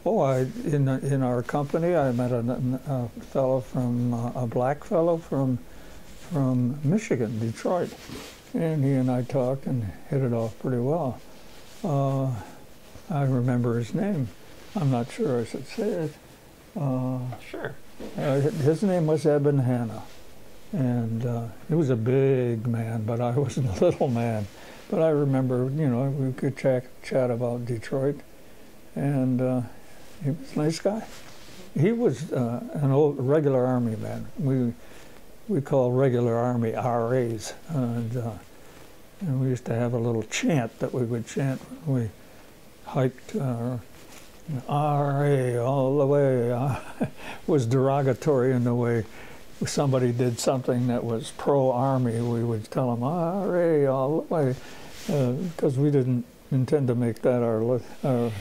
oh, I in in our company, I met a, a fellow from uh, a black fellow from from Michigan, Detroit, and he and I talked and hit it off pretty well. Uh, I remember his name. I'm not sure I should say it.
Uh, sure.
Uh, his name was Eben Hanna, and uh, he was a big man, but I was a little man. But I remember, you know, we could chat, chat about Detroit, and uh, he was a nice guy. He was uh, an old regular army man. We we call regular army RAs, and, uh, and we used to have a little chant that we would chant when we hiked uh, RA all the way. Uh, was derogatory in the way somebody did something that was pro-army. We would tell them RA all the way because uh, we didn't intend to make that our, our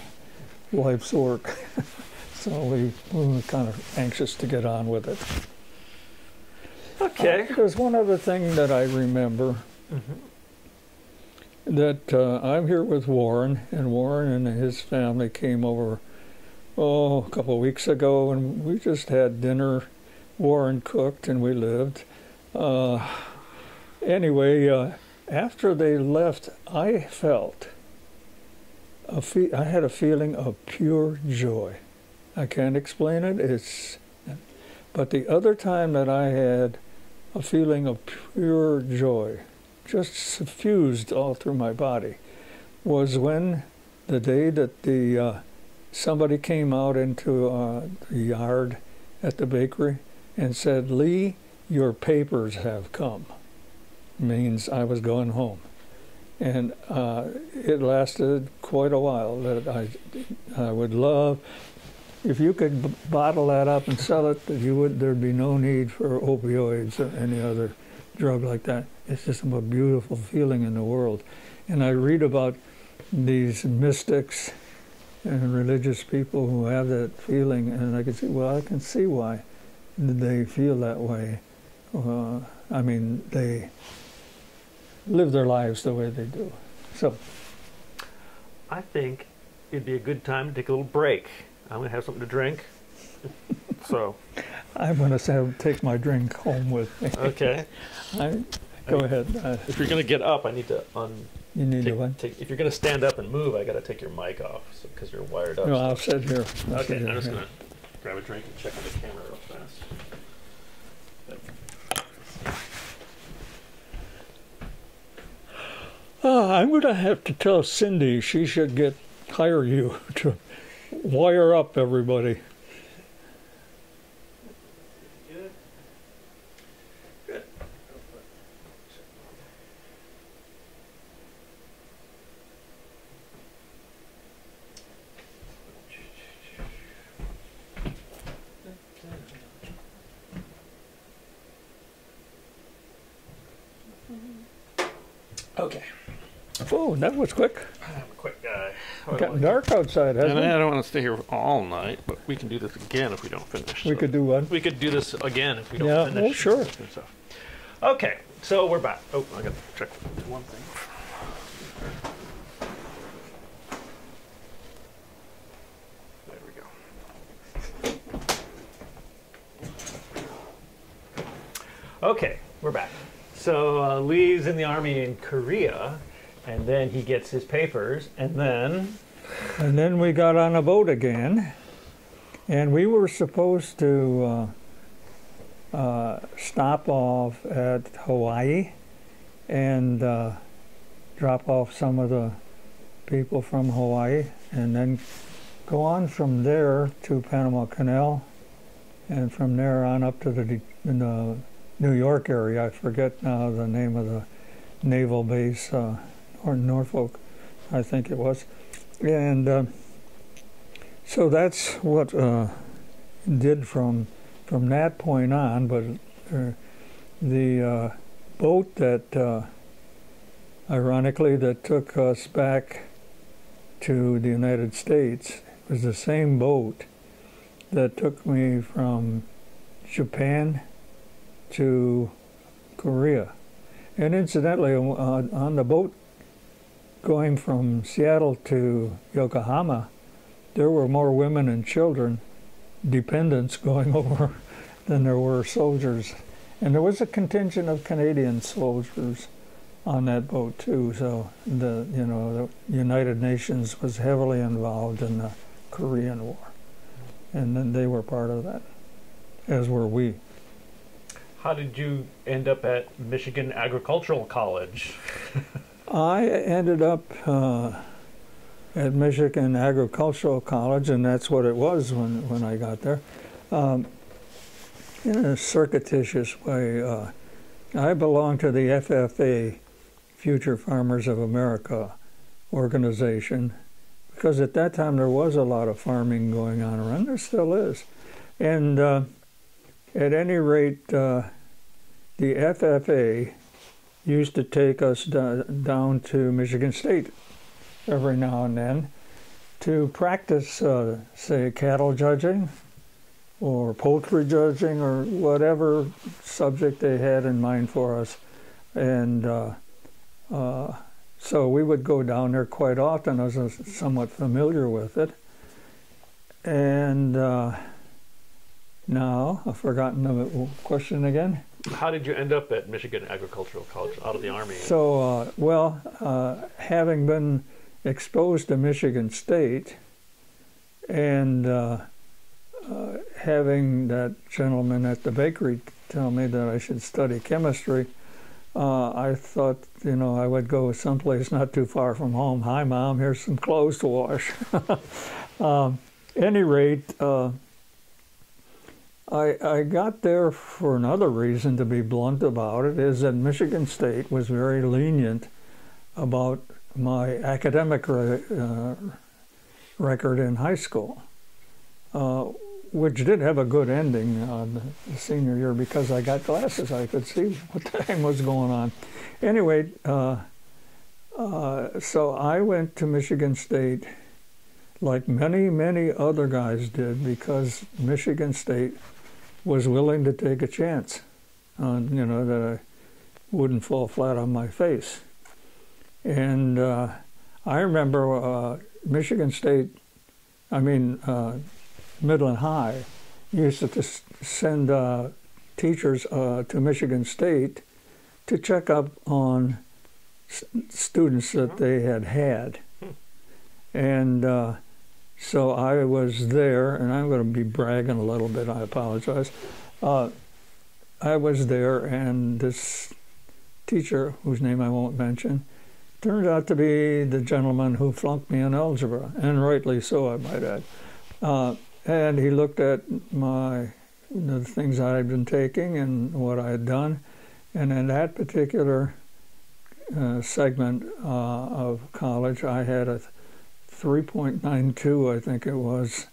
life's work. so we, we were kind of anxious to get on with it.
Okay.
Uh, there's one other thing that I remember. Mm-hmm. That uh, I'm here with Warren, and Warren and his family came over, oh, a couple of weeks ago, and we just had dinner. Warren cooked, and we lived. Uh, anyway, uh, after they left, I felt a fe- I had a feeling of pure joy. I can't explain it. It's, but the other time that I had a feeling of pure joy, just suffused all through my body, was when the day that the uh, somebody came out into uh, the yard at the bakery and said, "Lee, your papers have come." Means I was going home and uh, it lasted quite a while. That I, I would love if you could bottle that up and sell it. That you would there'd be no need for opioids or any other drug like that. It's just a beautiful feeling in the world. And I read about these mystics and religious people who have that feeling, and I can see well, I can see why they feel that way. Uh, I mean, they live their lives the way they do. So
I think it'd be a good time to take a little break. I'm going to have something to drink. so,
I'm going to take my drink home with me.
okay.
I, go ahead. Uh,
If you're going to get up, I need to un.
you need to what?
take, if you're going to stand up and move, I got to take your mic off because you're wired up.
No, I'll sit here. I'll
okay,
sit here,
I'm just
yeah.
going to grab a drink and check on the camera real fast.
Oh, I'm going to have to tell Cindy she should get hire you to wire up everybody.
Okay.
Oh, that was quick.
I'm a quick guy.
It got dark outside, hasn't
And I
it?
don't want to stay here all night, but we can do this again if we don't finish.
We
so-
could do one.
We could do this again if we don't
Yeah,
finish.
well, sure.
and stuff. Okay, so we're back. Oh, I got to check one thing. There we go. Okay, we're back. So uh, Lee's in the army in Korea, and then he gets his papers, and then
And then we got on a boat again, and we were supposed to uh, uh, stop off at Hawaii and uh, drop off some of the people from Hawaii, and then go on from there to Panama Canal, and from there on up to the, the New York area. I forget now the name of the naval base, uh, or Norfolk, I think it was. And uh, so that's what uh, did from from that point on. But uh, the uh, boat that, uh, ironically, that took us back to the United States was the same boat that took me from Japan to Korea. And incidentally, uh, on the boat going from Seattle to Yokohama, there were more women and children, dependents, going over than there were soldiers. And there was a contingent of Canadian soldiers on that boat too. So the you know the United Nations was heavily involved in the Korean War, and then they were part of that, as were we.
How did you end up at Michigan Agricultural College?
I ended up uh, at Michigan Agricultural College, and that's what it was when, when I got there. Um, in a circuitous way, uh, I belong to the FFA, Future Farmers of America organization, because at that time there was a lot of farming going on around. There still is. And uh, at any rate, uh, the FFA used to take us down to Michigan State every now and then to practice, uh, say, cattle judging or poultry judging or whatever subject they had in mind for us. And uh, uh, so we would go down there quite often. I was uh, somewhat familiar with it. And uh, now I've forgotten the question again.
How did you end up at Michigan Agricultural College out of the Army?
So, uh, well, uh, having been exposed to Michigan State and uh, uh, having that gentleman at the bakery tell me that I should study chemistry, uh, I thought, you know, I would go someplace not too far from home. Hi, Mom, here's some clothes to wash. um, any rate, uh, I, I got there for another reason, to be blunt about it, is that Michigan State was very lenient about my academic re- uh, record in high school, uh, which did have a good ending on the senior year because I got glasses. I could see what the heck was going on. Anyway, uh, uh, so I went to Michigan State like many, many other guys did because Michigan State was willing to take a chance on, you know, that I wouldn't fall flat on my face. And uh, I remember uh, Michigan State, I mean, uh, Midland High, used to send uh, teachers uh, to Michigan State to check up on students that they had had. And uh, so I was there, and I'm going to be bragging a little bit, I apologize. Uh, I was there, and this teacher, whose name I won't mention, turned out to be the gentleman who flunked me in algebra, and rightly so, I might add. Uh, and he looked at my the things I had been taking and what I had done, and in that particular uh, segment uh, of college, I had a 3.92, I think it was,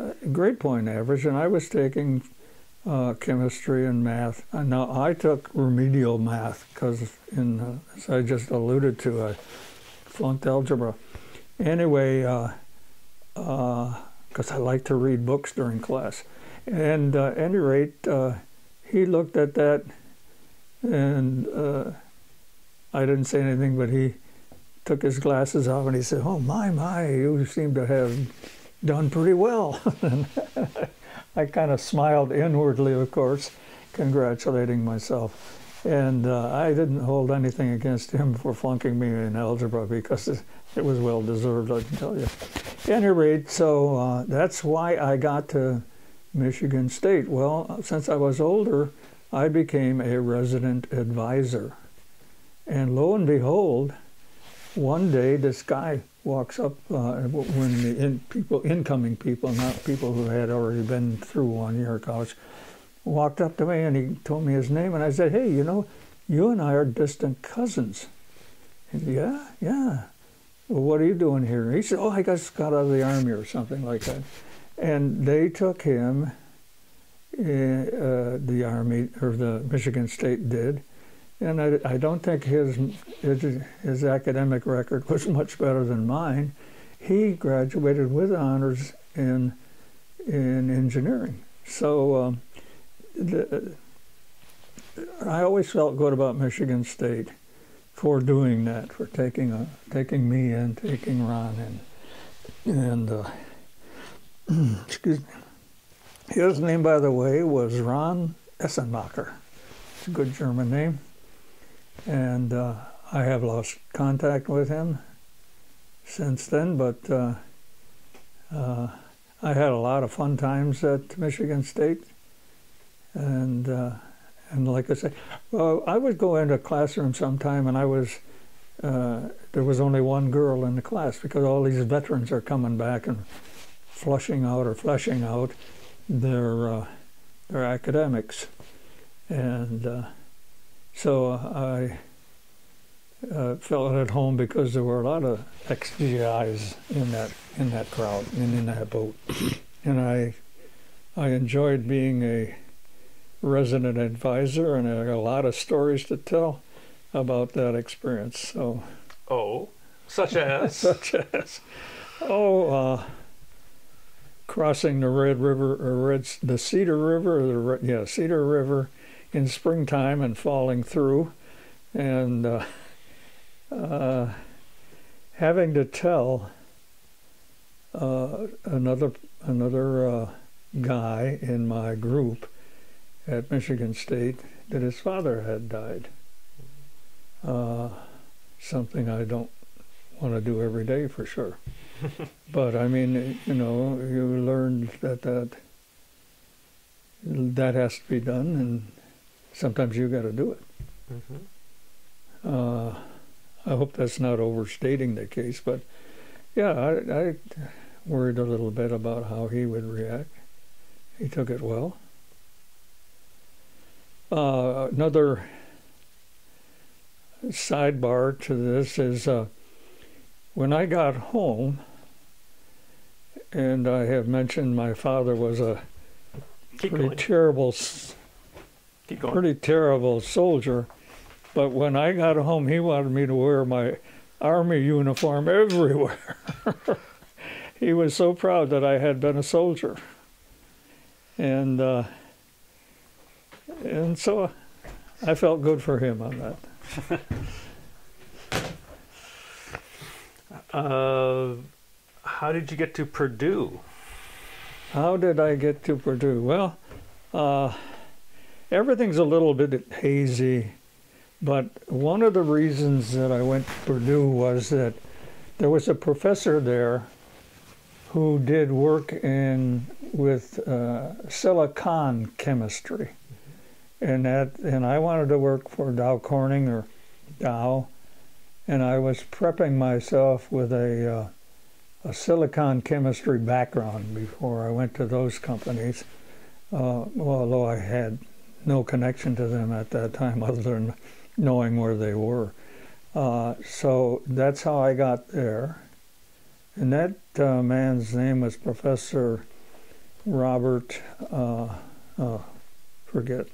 uh, grade point average, and I was taking uh, chemistry and math. And now I took remedial math because, uh, as I just alluded to, I flunked algebra. Anyway, because uh, I like to read books during class, and uh, at any rate, uh, he looked at that, and I didn't say anything, but he took his glasses off and he said, "Oh my my, you seem to have done pretty well." I kind of smiled inwardly, of course, congratulating myself. And uh, I didn't hold anything against him for flunking me in algebra because it, it was well deserved, I can tell you. At any rate, so uh, that's why I got to Michigan State. Well, since I was older, I became a resident advisor. And lo and behold, one day this guy walks up uh, when the in, people, incoming people, not people who had already been through one year of college, walked up to me and he told me his name, and I said, "Hey, you know, you and I are distant cousins." Said, "Yeah, yeah." Well, what are you doing here? He said, "Oh, I just got out of the army or something like that," and they took him. Uh, the army or the Michigan State did, and I, I, don't think his, his, his academic record was much better than mine. He graduated with honors in in engineering. So um, the, I always felt good about Michigan State for doing that, for taking a, taking me and taking Ron and and uh, excuse me. His name, by the way, was Ron Essenmacher. It's a good German name and uh, I have lost contact with him since then. But uh, uh, I had a lot of fun times at Michigan State, and uh, and like I say, well, I would go into a classroom sometime, and I was uh, there was only one girl in the class because all these veterans are coming back and flushing out or fleshing out their uh, their academics, and so I uh, felt at home because there were a lot of ex-GIs in that in that crowd and in that boat, and I I enjoyed being a resident advisor, and I got a lot of stories to tell about that experience. So,
oh, such as
such as oh. Uh, crossing the Red River or Red the Cedar River, or the yeah Cedar River, in springtime and falling through, and uh, uh, having to tell uh, another another uh, guy in my group at Michigan State that his father had died. Uh, something I don't want to do every day for sure. but I mean, you know, you learn that that that has to be done, and sometimes you got to do it.
Mm-hmm.
Uh, I hope that's not overstating the case, but yeah, I, I worried a little bit about how he would react. He took it well. Uh, another sidebar to this is uh, when I got home, and I have mentioned my father was a
Keep
pretty
going.
terrible,
Keep going.
pretty terrible soldier. But when I got home, he wanted me to wear my army uniform everywhere. he was so proud that I had been a soldier, and uh, and so I felt good for him on that.
Uh, how did you get to Purdue?
How did I get to Purdue? Well, uh, everything's a little bit hazy, but one of the reasons that I went to Purdue was that there was a professor there who did work in with uh, silicon chemistry, and that and I wanted to work for Dow Corning or Dow, and I was prepping myself with a uh, a silicon chemistry background before I went to those companies. Uh, well, although I had no connection to them at that time other than knowing where they were. Uh, so that's how I got there. And that uh, man's name was Professor Robert, uh, uh, forget,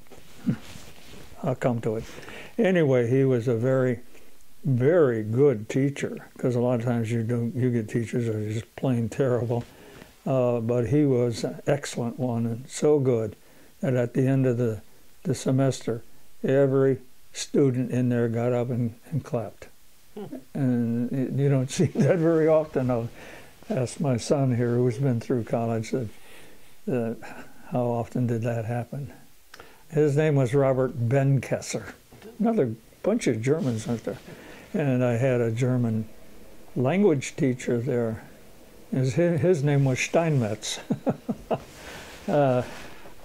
I'll come to it. Anyway, he was a very very good teacher because a lot of times you don't you get teachers that are just plain terrible. Uh, but he was an excellent one and so good that at the end of the, the semester, every student in there got up and, and clapped. And you don't see that very often. I'll ask my son here, who's been through college, that, that how often did that happen? His name was Robert Benkeser. Another bunch of Germans, aren't there? and I had a German language teacher there. His, his name was Steinmetz. uh,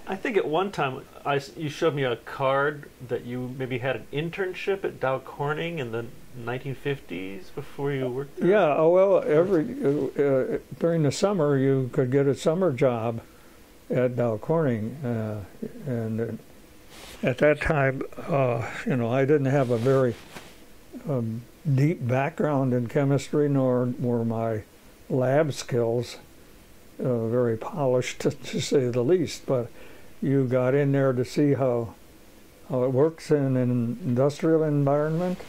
I think at one time I you showed me a card that you maybe had an internship at Dow Corning in the 1950s before you worked there.
yeah, oh, well, every uh, uh, during the summer you could get a summer job at Dow Corning, uh, and at that time, uh, you know, I didn't have a very um, deep background in chemistry, nor were my lab skills uh, very polished, to, to say the least. But you got in there to see how how it works in an industrial environment,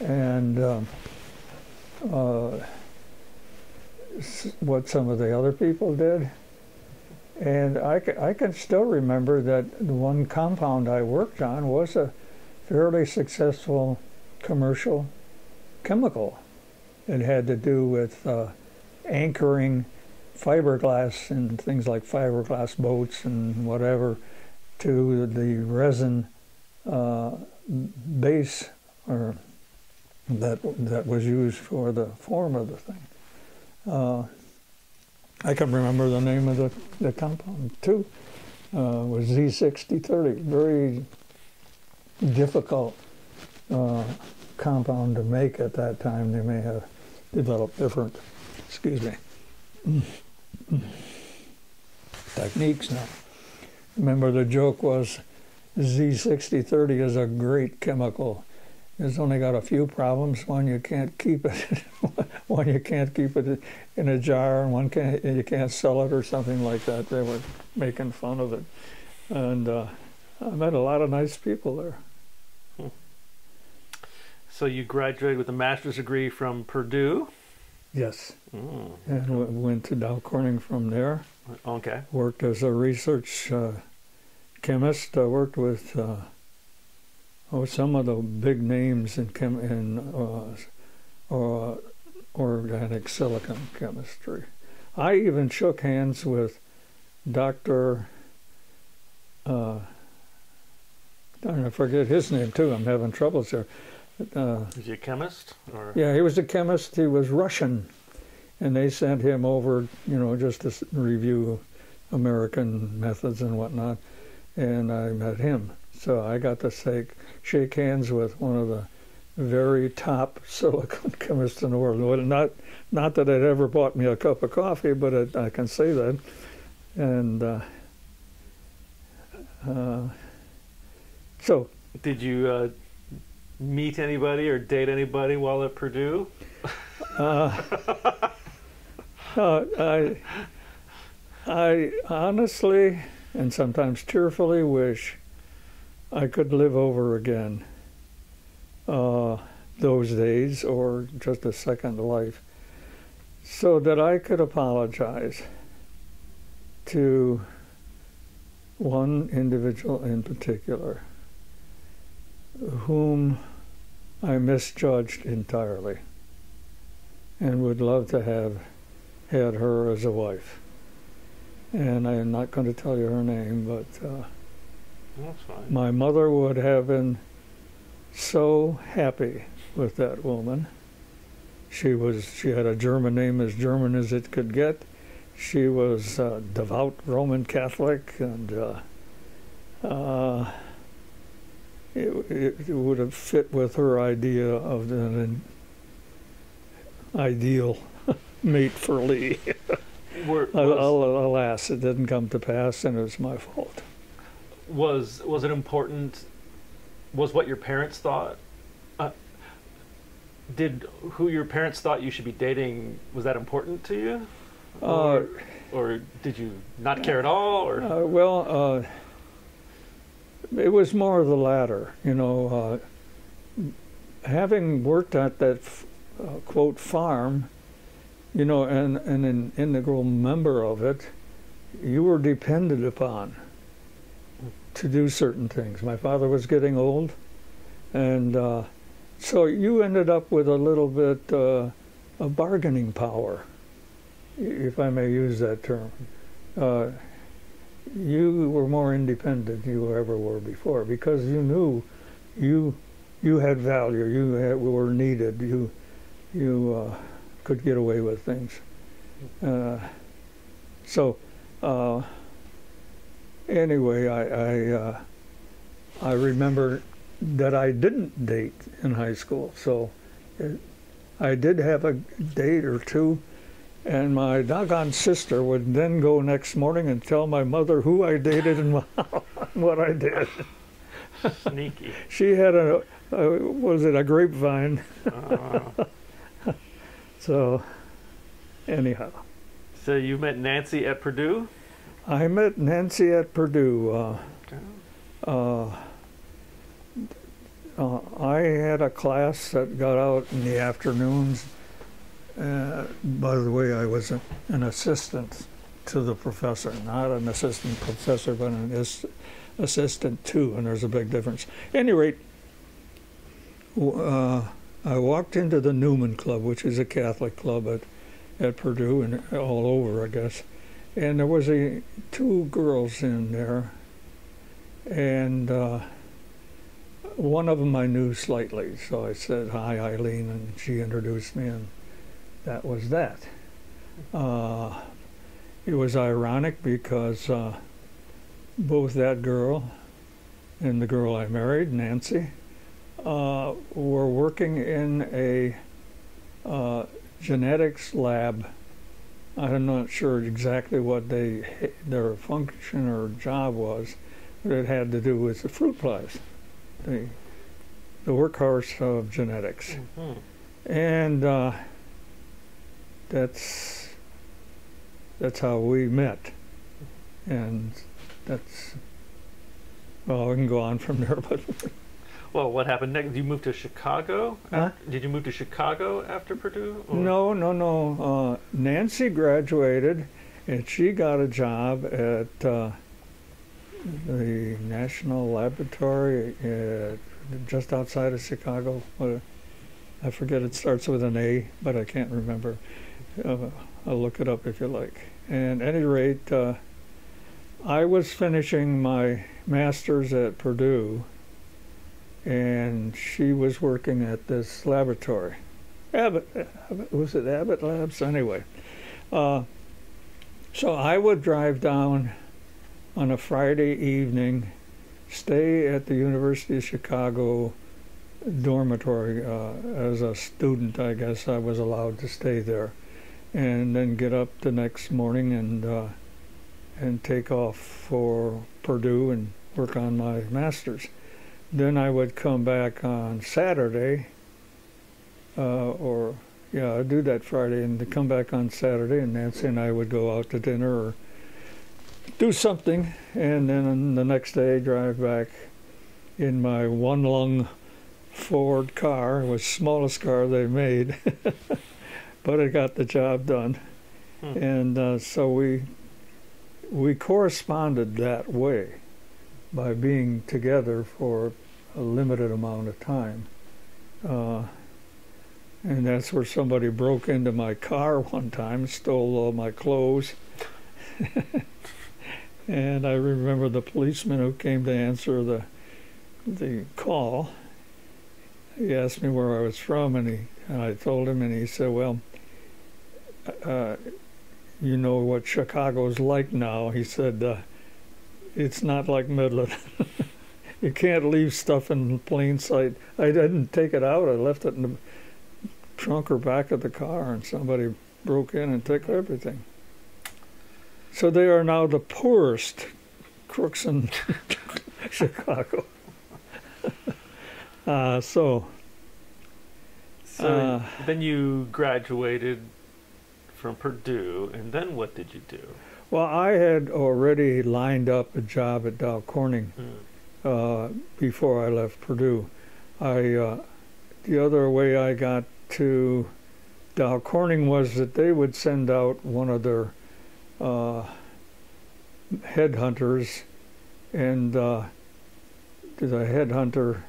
and um, uh, what some of the other people did. And I, I can still remember that the one compound I worked on was a fairly successful commercial chemical. It had to do with uh, anchoring fiberglass and things like fiberglass boats and whatever to the resin uh, base or that that was used for the form of the thing. Uh, I can remember the name of the, the compound too. Uh, was Z6030. Very difficult uh, compound to make at that time. They may have developed different, excuse me, techniques now. Remember the joke was Z6030 is a great chemical. It's only got a few problems. One, you can't keep it. one, you can't keep it in a jar, and one can't you can't sell it or something like that. They were making fun of it, and uh, I met a lot of nice people there.
So you graduated with a master's degree from Purdue.
Yes,
Mm.
and w- went to Dow Corning from there.
Okay.
Worked as a research uh, chemist. I worked with uh, oh some of the big names in chem in uh, uh, organic silicon chemistry. I even shook hands with Doctor. Uh, I forget his name too. I'm having troubles there. Uh,
Is he a chemist or?
yeah, he was a chemist. He was Russian, and they sent him over, you know, just to review American methods and whatnot. And I met him, so I got to shake shake hands with one of the very top silicon chemists in the world. Well, not not that it ever bought me a cup of coffee, but it, I can say that. And uh, uh, so
Did you uh, meet anybody or date anybody while at Purdue?
Uh, uh, I, I honestly and sometimes tearfully wish I could live over again uh, those days or just a second life so that I could apologize to one individual in particular whom I misjudged entirely and would love to have had her as a wife. And I'm not going to tell you her name, but uh,
That's fine.
my mother would have been so happy with that woman. She was she had a German name as German as it could get. She was uh, devout Roman Catholic, and uh, uh, it, it, it would have fit with her idea of an ideal mate for Lee.
Were, was,
Alas, it didn't come to pass, and it was my fault.
was was it important? Was what your parents thought? Uh, did who your parents thought you should be dating? Was that important to you?
Uh,
Or, or did you not care at all? Or
Uh, well, uh, it was more of the latter. You know, uh, having worked at that uh, quote farm, you know, and, and an integral member of it, you were depended upon to do certain things. My father was getting old, and uh, so you ended up with a little bit uh, of bargaining power, if I may use that term. Uh, you were more independent than you ever were before because you knew you you had value, you had, were needed, you you uh, could get away with things. Uh, so uh, anyway, I I, uh, I remember that I didn't date in high school, so it, I did have a date or two. And my doggone sister would then go next morning and tell my mother who I dated and what I did.
sneaky.
She had a, a was it a grapevine?
Uh,
So, anyhow,
so you met Nancy at Purdue.
I met Nancy at Purdue. Uh, uh, uh, I had a class that got out in the afternoons. Uh, by the way, I was a, an assistant to the professor, not an assistant professor, but an is, assistant to, and there's a big difference. Any rate, uh, I walked into the Newman Club, which is a Catholic club at, at Purdue and all over, I guess. And there was a two girls in there, and uh, one of them I knew slightly, so I said hi, Eileen, and she introduced me, and that was that. Uh, it was ironic because uh, both that girl and the girl I married, Nancy, uh, were working in a uh, genetics lab. I'm not sure exactly what they their function or job was, but it had to do with the fruit flies, the the workhorse of genetics,
Mhm.
and uh, that's that's how we met, and that's well, we can go on from there, but
Well, what happened next? You moved to Chicago.
Huh?
Did you move to Chicago after Purdue? or-
No, no, no. Uh, Nancy graduated, and she got a job at uh, the National Laboratory uh, just outside of Chicago. I forget. It starts with an A, but I can't remember. Uh, I'll look it up if you like. And at any rate, uh, I was finishing my master's at Purdue, and she was working at this laboratory. Abbott, Abbott was it Abbott Labs? Anyway, uh, so I would drive down on a Friday evening, stay at the University of Chicago dormitory uh, as a student. I guess I was allowed to stay there, and then get up the next morning and uh, and take off for Purdue and work on my master's. Then I would come back on Saturday, uh, or yeah, I'd do that Friday and come back on Saturday, and Nancy and I would go out to dinner or do something, and then the next day drive back in my one lung Ford car. It was the smallest car they made, but it got the job done,
Hmm.
and uh, so we we corresponded that way by being together for a limited amount of time. Uh, and that's where somebody broke into my car one time, stole all my clothes. and I remember the policeman who came to answer the the call. He asked me where I was from, and he and I told him, and he said, "Well, uh, you know what Chicago's like now." He said, uh, "It's not like Midland. you can't leave stuff in plain sight." I didn't take it out. I left it in the trunk or back of the car, and somebody broke in and took everything. So they are now the poorest crooks in Chicago. uh, so
So
Uh,
then you graduated from Purdue, and then what did you do?
Well, I had already lined up a job at Dow Corning
Hmm.
uh, before I left Purdue. I uh, the other way I got to Dow Corning was that they would send out one of their uh, headhunters, and uh, the headhunter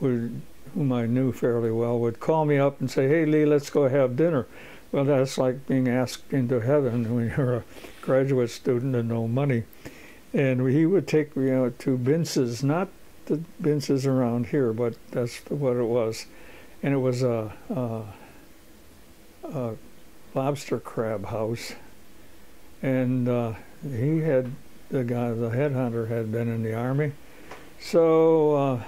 would, whom I knew fairly well, would call me up and say, "Hey, Lee, let's go have dinner." Well, that's like being asked into heaven when you're a graduate student and no money. And he would take me out to Bince's, not the Bince's around here, but that's what it was. And it was a, a, a lobster crab house. And uh, he had, the guy, the headhunter had been in the army. So uh,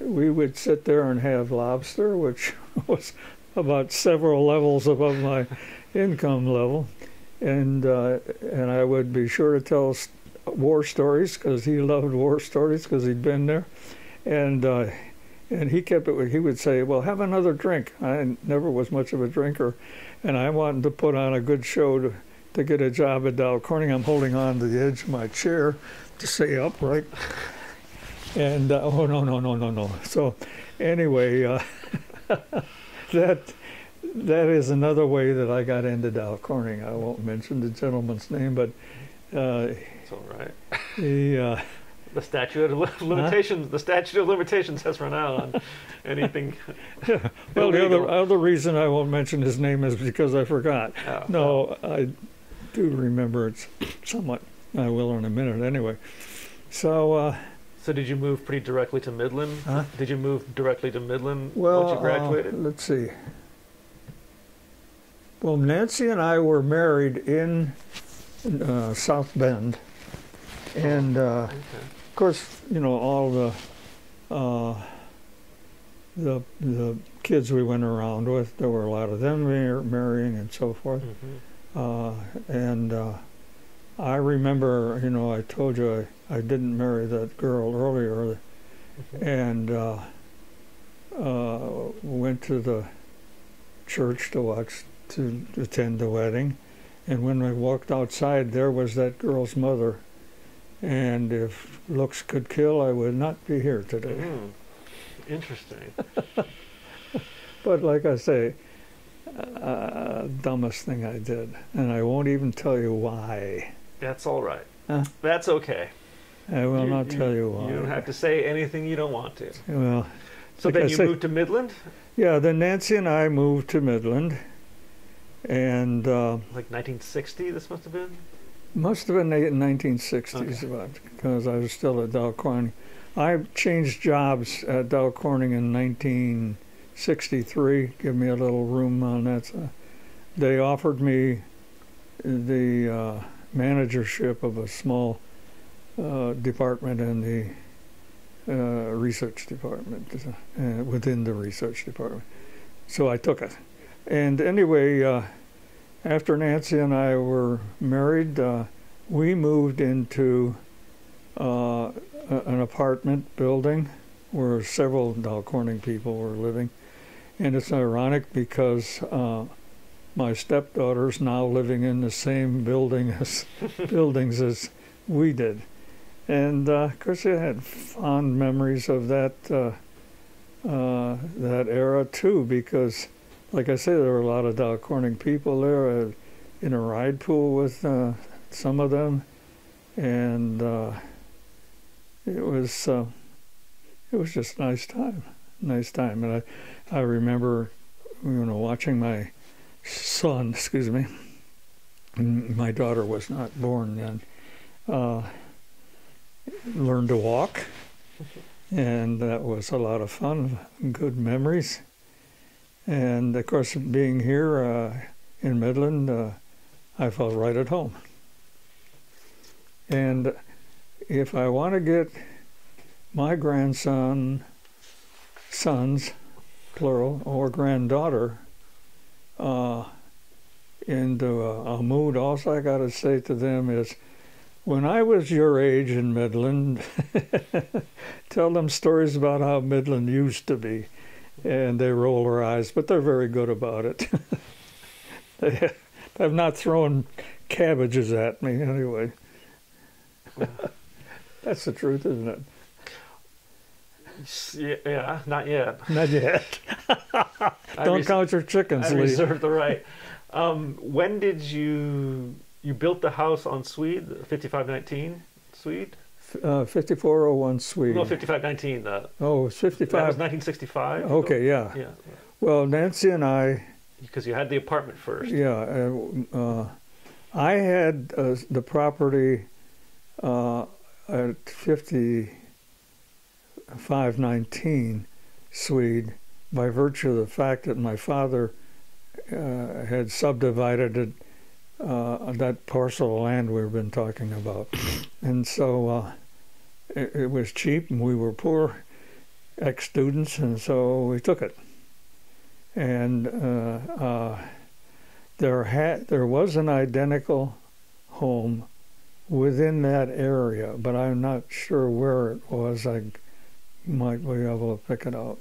we would sit there and have lobster, which was about several levels above my income level. And, uh, and I would be sure to tell war stories because he loved war stories because he'd been there. And, uh, and he kept it, he would say, Well, have another drink. I never was much of a drinker. And I wanted to put on a good show to, to get a job at Dow Corning. I'm holding on to the edge of my chair to stay upright. And, uh, oh, no, no, no, no, no. So, anyway, uh, that that is another way that I got into Dow Corning. I won't mention the gentleman's name, but uh,
It's all right.
he, uh,
The statute of li- limitations. The statute of limitations has run out on anything.
well, the other other reason I won't mention his name is because I forgot.
Oh,
No, I do remember it somewhat. I will in a minute, anyway. So, uh,
So did you move pretty directly to Midland?
Huh?
Did you move directly to Midland
well,
once you graduated?
uh, let's see. Well, Nancy and I were married in uh, South Bend, and. Uh,
okay.
Of course, you know all the uh, the the kids we went around with. There were a lot of them mar- marrying and so forth.
Mhm.
Uh, and uh, I remember, you know, I told you I, I didn't marry that girl earlier, and uh, uh, went to the church to watch to attend the wedding. And when I walked outside, there was that girl's mother. And if looks could kill, I would not be here today.
Mhm. Interesting.
But like I say, uh, dumbest thing I did, and I won't even tell you why.
That's all right.
Huh?
That's okay.
I will not tell you why.
You don't have to say anything you don't want to.
Well,
So then you
say-
moved to Midland,
yeah. Then Nancy and I moved to Midland, and uh,
like 1960. This must have been.
must have been the 1960s,
Okay.
about because I was still at Dow Corning. I changed jobs at Dow Corning in 1963. Give me a little room on that. They offered me the uh, managership of a small uh, department and the uh, research department, uh, within the research department. So I took it. And anyway, uh, after Nancy and I were married, uh, we moved into uh, an apartment building where several Dow Corning people were living. And it's ironic because uh, my stepdaughter's now living in the same building as buildings as we did. And uh, of course, I had fond memories of that uh, uh, that era too, because, like I said, there were a lot of Dow Corning people there. In a ride pool with uh, some of them, and uh, it was it was just a nice time, nice time. And I I remember, you know, watching my son, excuse me, my daughter was not born then, uh, learn to walk. And that was a lot of fun, good memories. And of course, being here uh, in Midland, uh, I felt right at home. And if I want to get my grandson, sons, plural, or granddaughter uh, into a, a mood, all I got to say to them is, when I was your age in Midland, tell them stories about how Midland used to be. And they roll their eyes, but they're very good about it. they have not thrown cabbages at me anyway. That's the truth, isn't it?
Yeah, not yet.
Not yet. Don't count your chickens.
I Lee. reserve the right. Um, when did you you built the house on Swede, fifty five nineteen Swede?
Uh, 5401 Swede.
No, 5519. Uh,
oh, 55.
That was 1965.
Okay, yeah.
Yeah.
Well, Nancy and I.
Because you had the apartment first.
Yeah. Uh, uh I had uh, the property uh, at 5519 Swede by virtue of the fact that my father uh, had subdivided it, uh, that parcel of land we've been talking about. And so uh, it, it, was cheap, and we were poor ex students, and so we took it. And uh, uh, there, had, there was an identical home within that area, but I'm not sure where it was. I might be able to pick it out.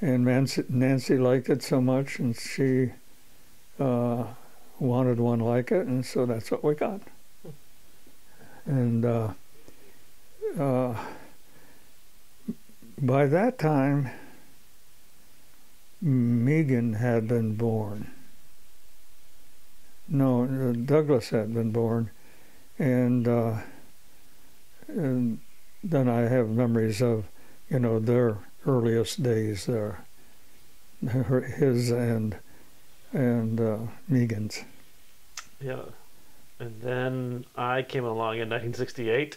And Nancy, Nancy liked it so much, and she uh, wanted one like it, and so that's what we got. And uh, uh, by that time, Megan had been born. No, Douglas had been born, and, uh, and then I have memories of, you know, their earliest days there, his and and uh, Megan's.
Yeah, and then I came along in 1968.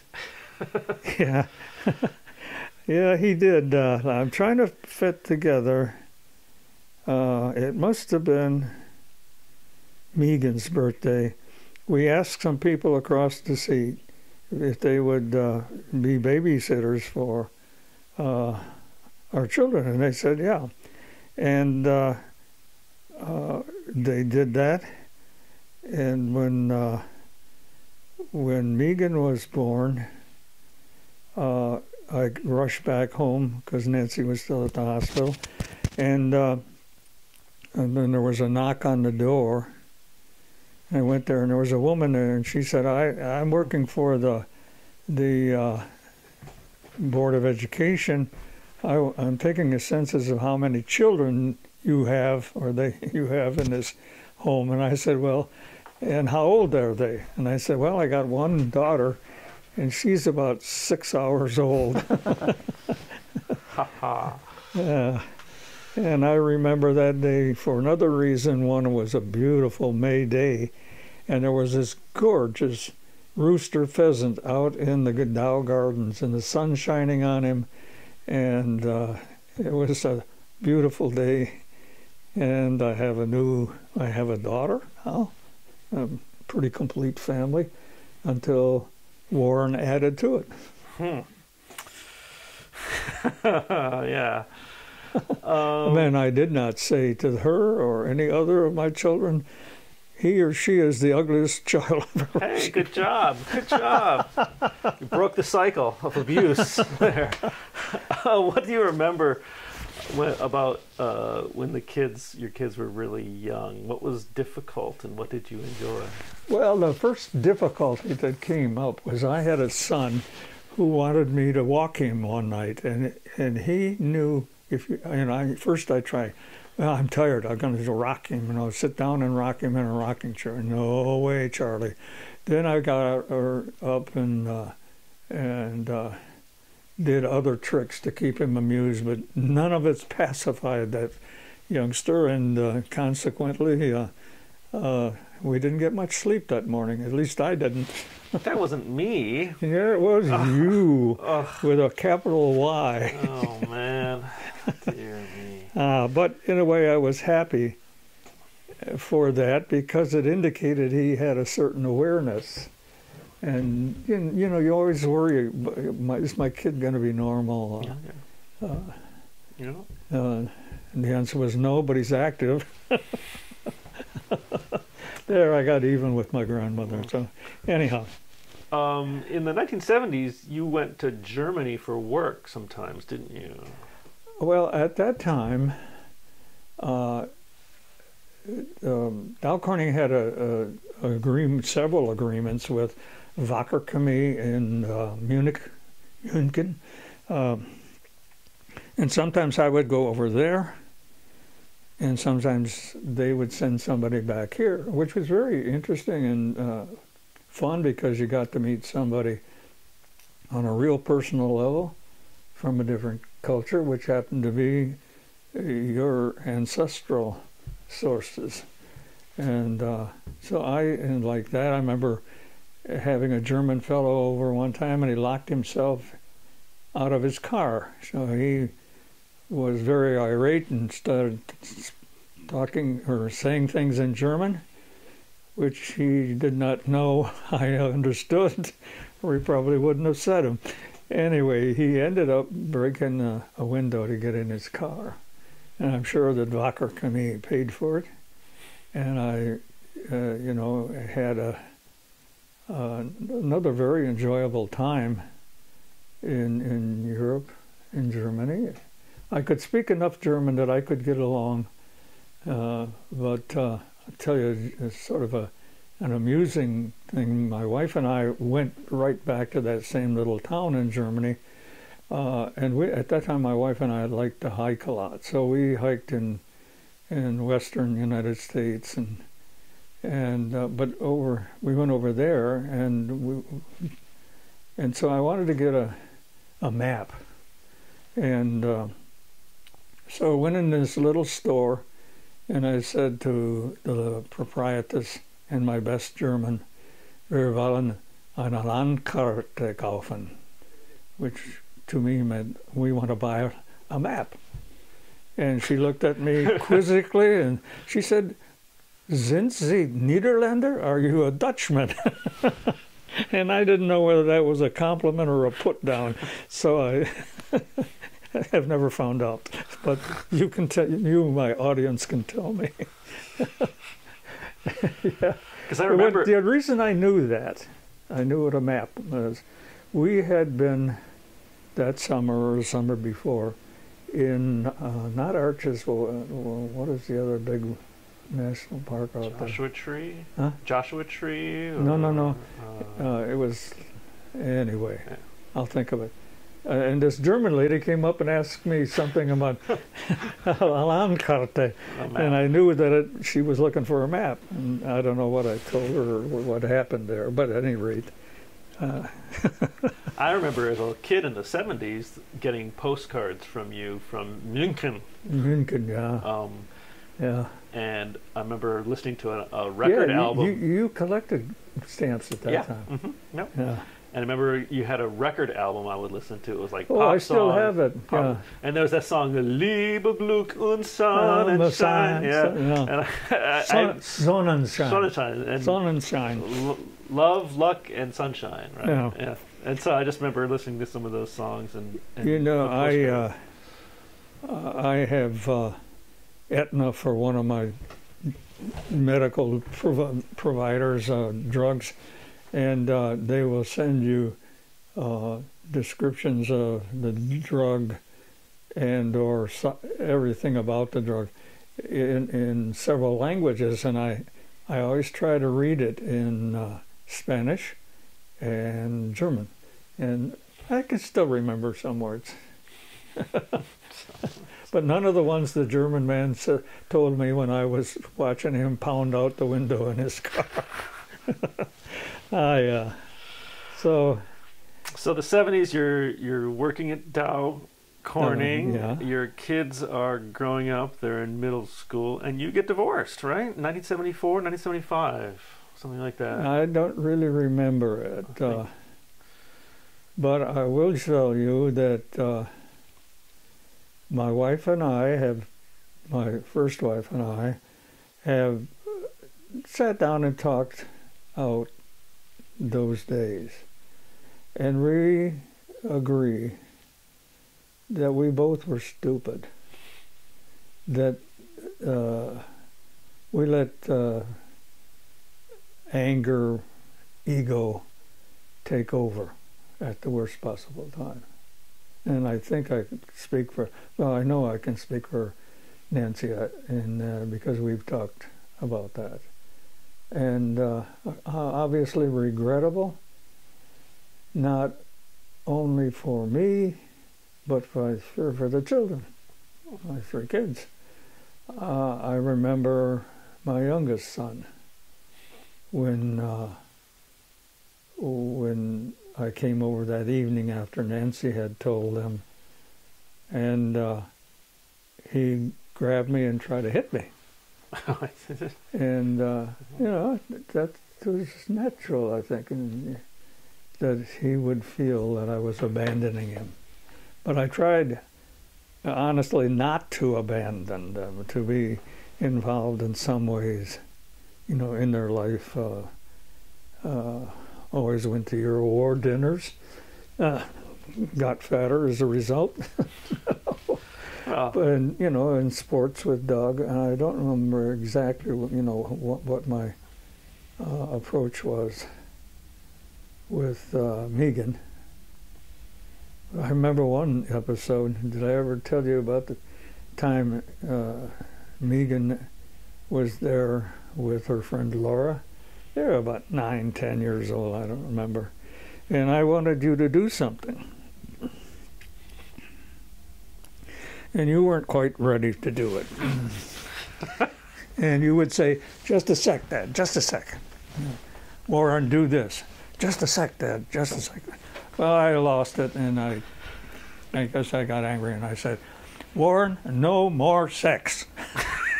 yeah, yeah, he did. Uh, I'm trying to fit together. Uh, it must have been Megan's birthday we asked some people across the seat if they would uh, be babysitters for uh, our children, and they said, yeah. And uh, uh they did that. And when uh, when Megan was born, uh, I rushed back home because Nancy was still at the hospital, and and then there was a knock on the door I went there, and there was a woman there, and she said, "I I'm working for the the uh, Board of Education. I, am taking a census of how many children you have, or they you have in this home." And I said, "Well, and how old are they?" And I said, "Well, I got one daughter, and she's about six hours old."
Ha ha.
Yeah. And I remember that day for another reason. One was a beautiful May day, and there was this gorgeous rooster pheasant out in the Dow Gardens and the sun shining on him. And uh, it was a beautiful day. And I have a new, I have a daughter now, a pretty complete family until Warren added to it.
Hmm. yeah.
Um, and I did not say to her or any other of my children, he or she is the ugliest child I've ever
Hey,
seen.
good job. Good job. you broke the cycle of abuse there. Uh, what do you remember when, about uh, when the kids, your kids were really young? What was difficult and what did you enjoy?
Well, the first difficulty that came up was I had a son who wanted me to walk him one night, and and he knew if you and I first I tried. Well, I'm tired. I'm going to rock him, and I'll sit down and rock him in a rocking chair. No way, Charlie. Then I got her up and uh, and uh, did other tricks to keep him amused, but none of it pacified that youngster, and uh, consequently, uh, uh, we didn't get much sleep that morning. At least I didn't.
That wasn't me.
Yeah, it was you
Ugh.
with a capital Y.
Oh, man. Dear me.
Uh, but in a way, I was happy for that because it indicated he had a certain awareness. And you know, you know, you always worry is my kid going to be normal?
Yeah,
Uh,
You know?
uh, and the answer was no, but he's active. there, I got even with my grandmother. So, anyhow,
Um, in the 1970s, you went to Germany for work sometimes, didn't you?
Well, at that time, uh, um, Dow Corning had a, a, a agreement, several agreements with Wacker in uh, Munich, München, um, and sometimes I would go over there, and sometimes they would send somebody back here, which was very interesting and uh, fun because you got to meet somebody on a real personal level from a different culture, which happened to be your ancestral sources. And uh, so I, and like that, I remember having a German fellow over one time and he locked himself out of his car. So he was very irate and started talking or saying things in German, which he did not know I understood, or he probably wouldn't have said them. Anyway, he ended up breaking a, a window to get in his car. And I'm sure that Wacker Chemie paid for it. And I, uh, you know, had a, uh, another very enjoyable time in, in Europe, in Germany. I could speak enough German that I could get along. Uh, but uh, I'll tell you, it's sort of a, an amusing thing. My wife and I went right back to that same little town in Germany. Uh, and we, at that time, my wife and I liked to hike a lot. So we hiked in in western United States, and and uh, but over we went over there, and we and so I wanted to get a a map, and uh, so I went in this little store, and I said to the proprietress in my best German, "Wir wollen eine Landkarte kaufen," which to me meant we want to buy a map. And she looked at me quizzically and she said, Sind Sie Niederländer? Are you a Dutchman? and I didn't know whether that was a compliment or a put down. So I have never found out. But you can tell you, my audience can tell me. yeah.
Because I remember.
the reason I knew that, I knew what a map was, we had been that summer or summer before in uh, not Arches, well, what is the other big national park out there?
Joshua Tree?
Huh?
Joshua Tree?
No, no, no.
uh,
Uh, it was, anyway,
Yeah.
I'll think of it. Uh, and this German lady came up and asked me something about Landkarte. And I knew that it, she was looking for a map. And I don't know what I told her or what happened there, but at any rate, uh,
I remember as a kid in the 70s getting postcards from you from München.
München, yeah.
Um,
Yeah.
And I remember listening to a, a record
yeah, you-
album.
You, you collected stamps at that
yeah.
time.
hmm Yep.
Yeah.
And I remember you had a record album I would listen to. It was like
Oh,
pop
I still
songs,
have it.
pop-
Yeah.
And there was that song, "Liebe Glück und Sonnenschein."
Sonnenschein,
yeah.
sun- yeah.
And I, I,
Sun,
I,
Sonnenschein.
Sonnenschein and
Sonnenschein.
L- love, luck, and sunshine. Right.
Yeah.
And so I just remember listening to some of those songs and. and
You know, I uh, I have uh, Aetna for one of my medical provi- providers, uh, drugs, and uh, they will send you uh, descriptions of the drug and or everything about the drug in in several languages, and I I always try to read it in uh, Spanish and German, and I can still remember some words. but none of the ones the German man told me when I was watching him pound out the window in his car. I, uh, so,
So the seventies, you're you're working at Dow Corning.
Uh, yeah.
Your kids are growing up. They're in middle school, and you get divorced, right? 1974, 1975, something like that.
I don't really remember it. Uh, but I will tell you that uh, my wife and I have, my first wife and I, have sat down and talked out those days. And we agree that we both were stupid. That uh, we let uh, anger, ego take over at the worst possible time. And I think I speak for, well, I know I can speak for Nancy, uh, and uh, because we've talked about that. And uh, obviously regrettable, not only for me, but for, for, the children, my three kids. Uh, I remember my youngest son when uh, when I came over that evening after Nancy had told them, and uh, he grabbed me and tried to hit me, and uh, you know that was natural, I think, and that he would feel that I was abandoning him, but I tried honestly not to abandon them, to be involved in some ways, you know, in their life. Uh, uh, always went to your award dinners. Uh, got fatter as a result.
Well,
and you know, in sports with Doug, and I don't remember exactly, you know, what, what my uh, approach was with uh, Megan. I remember one episode. Did I ever tell you about the time uh, Megan was there with her friend Laura? They were about nine, ten years old. I don't remember. And I wanted you to do something. And you weren't quite ready to do it. and you would say, just a sec, Dad, just a sec. Warren, do this. Just a sec, Dad, just a sec. Well, I lost it, and I, I guess I got angry, and I said, Warren, no more sex.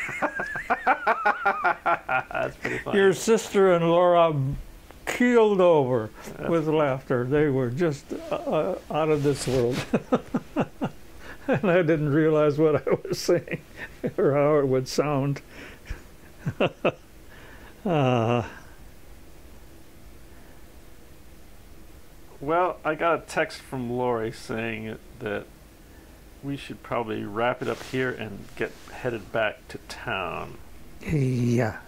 that's pretty funny.
Your sister and Laura keeled over with laughter. They were just uh, out of this world. and I didn't realize what I was saying or how it would sound. uh,
Well, I got a text from Lori saying that we should probably wrap it up here and get headed back to town.
yeah.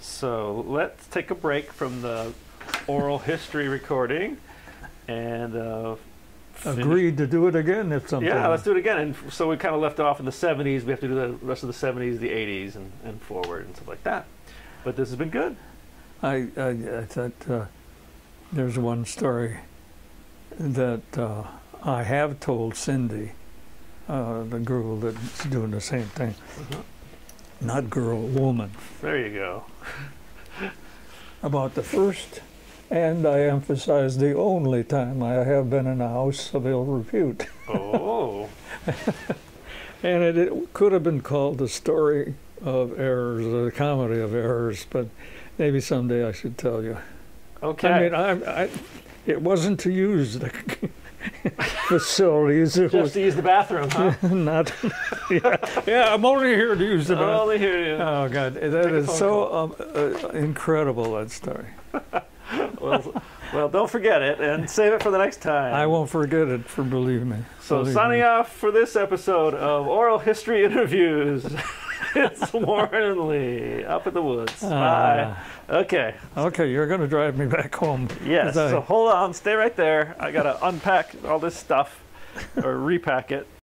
So let's take a break from the oral history recording and uh,
Agreed to do it again if something.
Yeah, let's do it again. And so we kind of left off in the 70s. We have to do the rest of the 70s, the 80s, and, and forward and stuff like that. But this has been good.
I, I, I thought uh, there's one story that uh, I have told Cindy, uh, the girl that's doing the same thing. Not girl, woman.
There you go.
About the first, and I emphasize the only time I have been in a house of ill repute.
Oh,
And it, it could have been called the story of errors, or the comedy of errors, but maybe someday I should tell you.
Okay.
I mean, I, I, it wasn't to use the facilities. It
Just
was
to use the bathroom, huh?
not. yeah, yeah, I'm only here to use the bathroom.
Only hear you.
Oh God, that
a
is so um, uh, incredible that story.
well, well, don't forget it and save it for the next time.
I won't forget it. For believe me.
So
Believe
signing
me.
off for this episode of Oral History Interviews. It's Warren and Lee up in the woods. Bye.
Ah,
Okay.
okay, you're going to drive me back home.
Yes.
I-
So hold on. Stay right there. I gotta unpack all this stuff or repack it.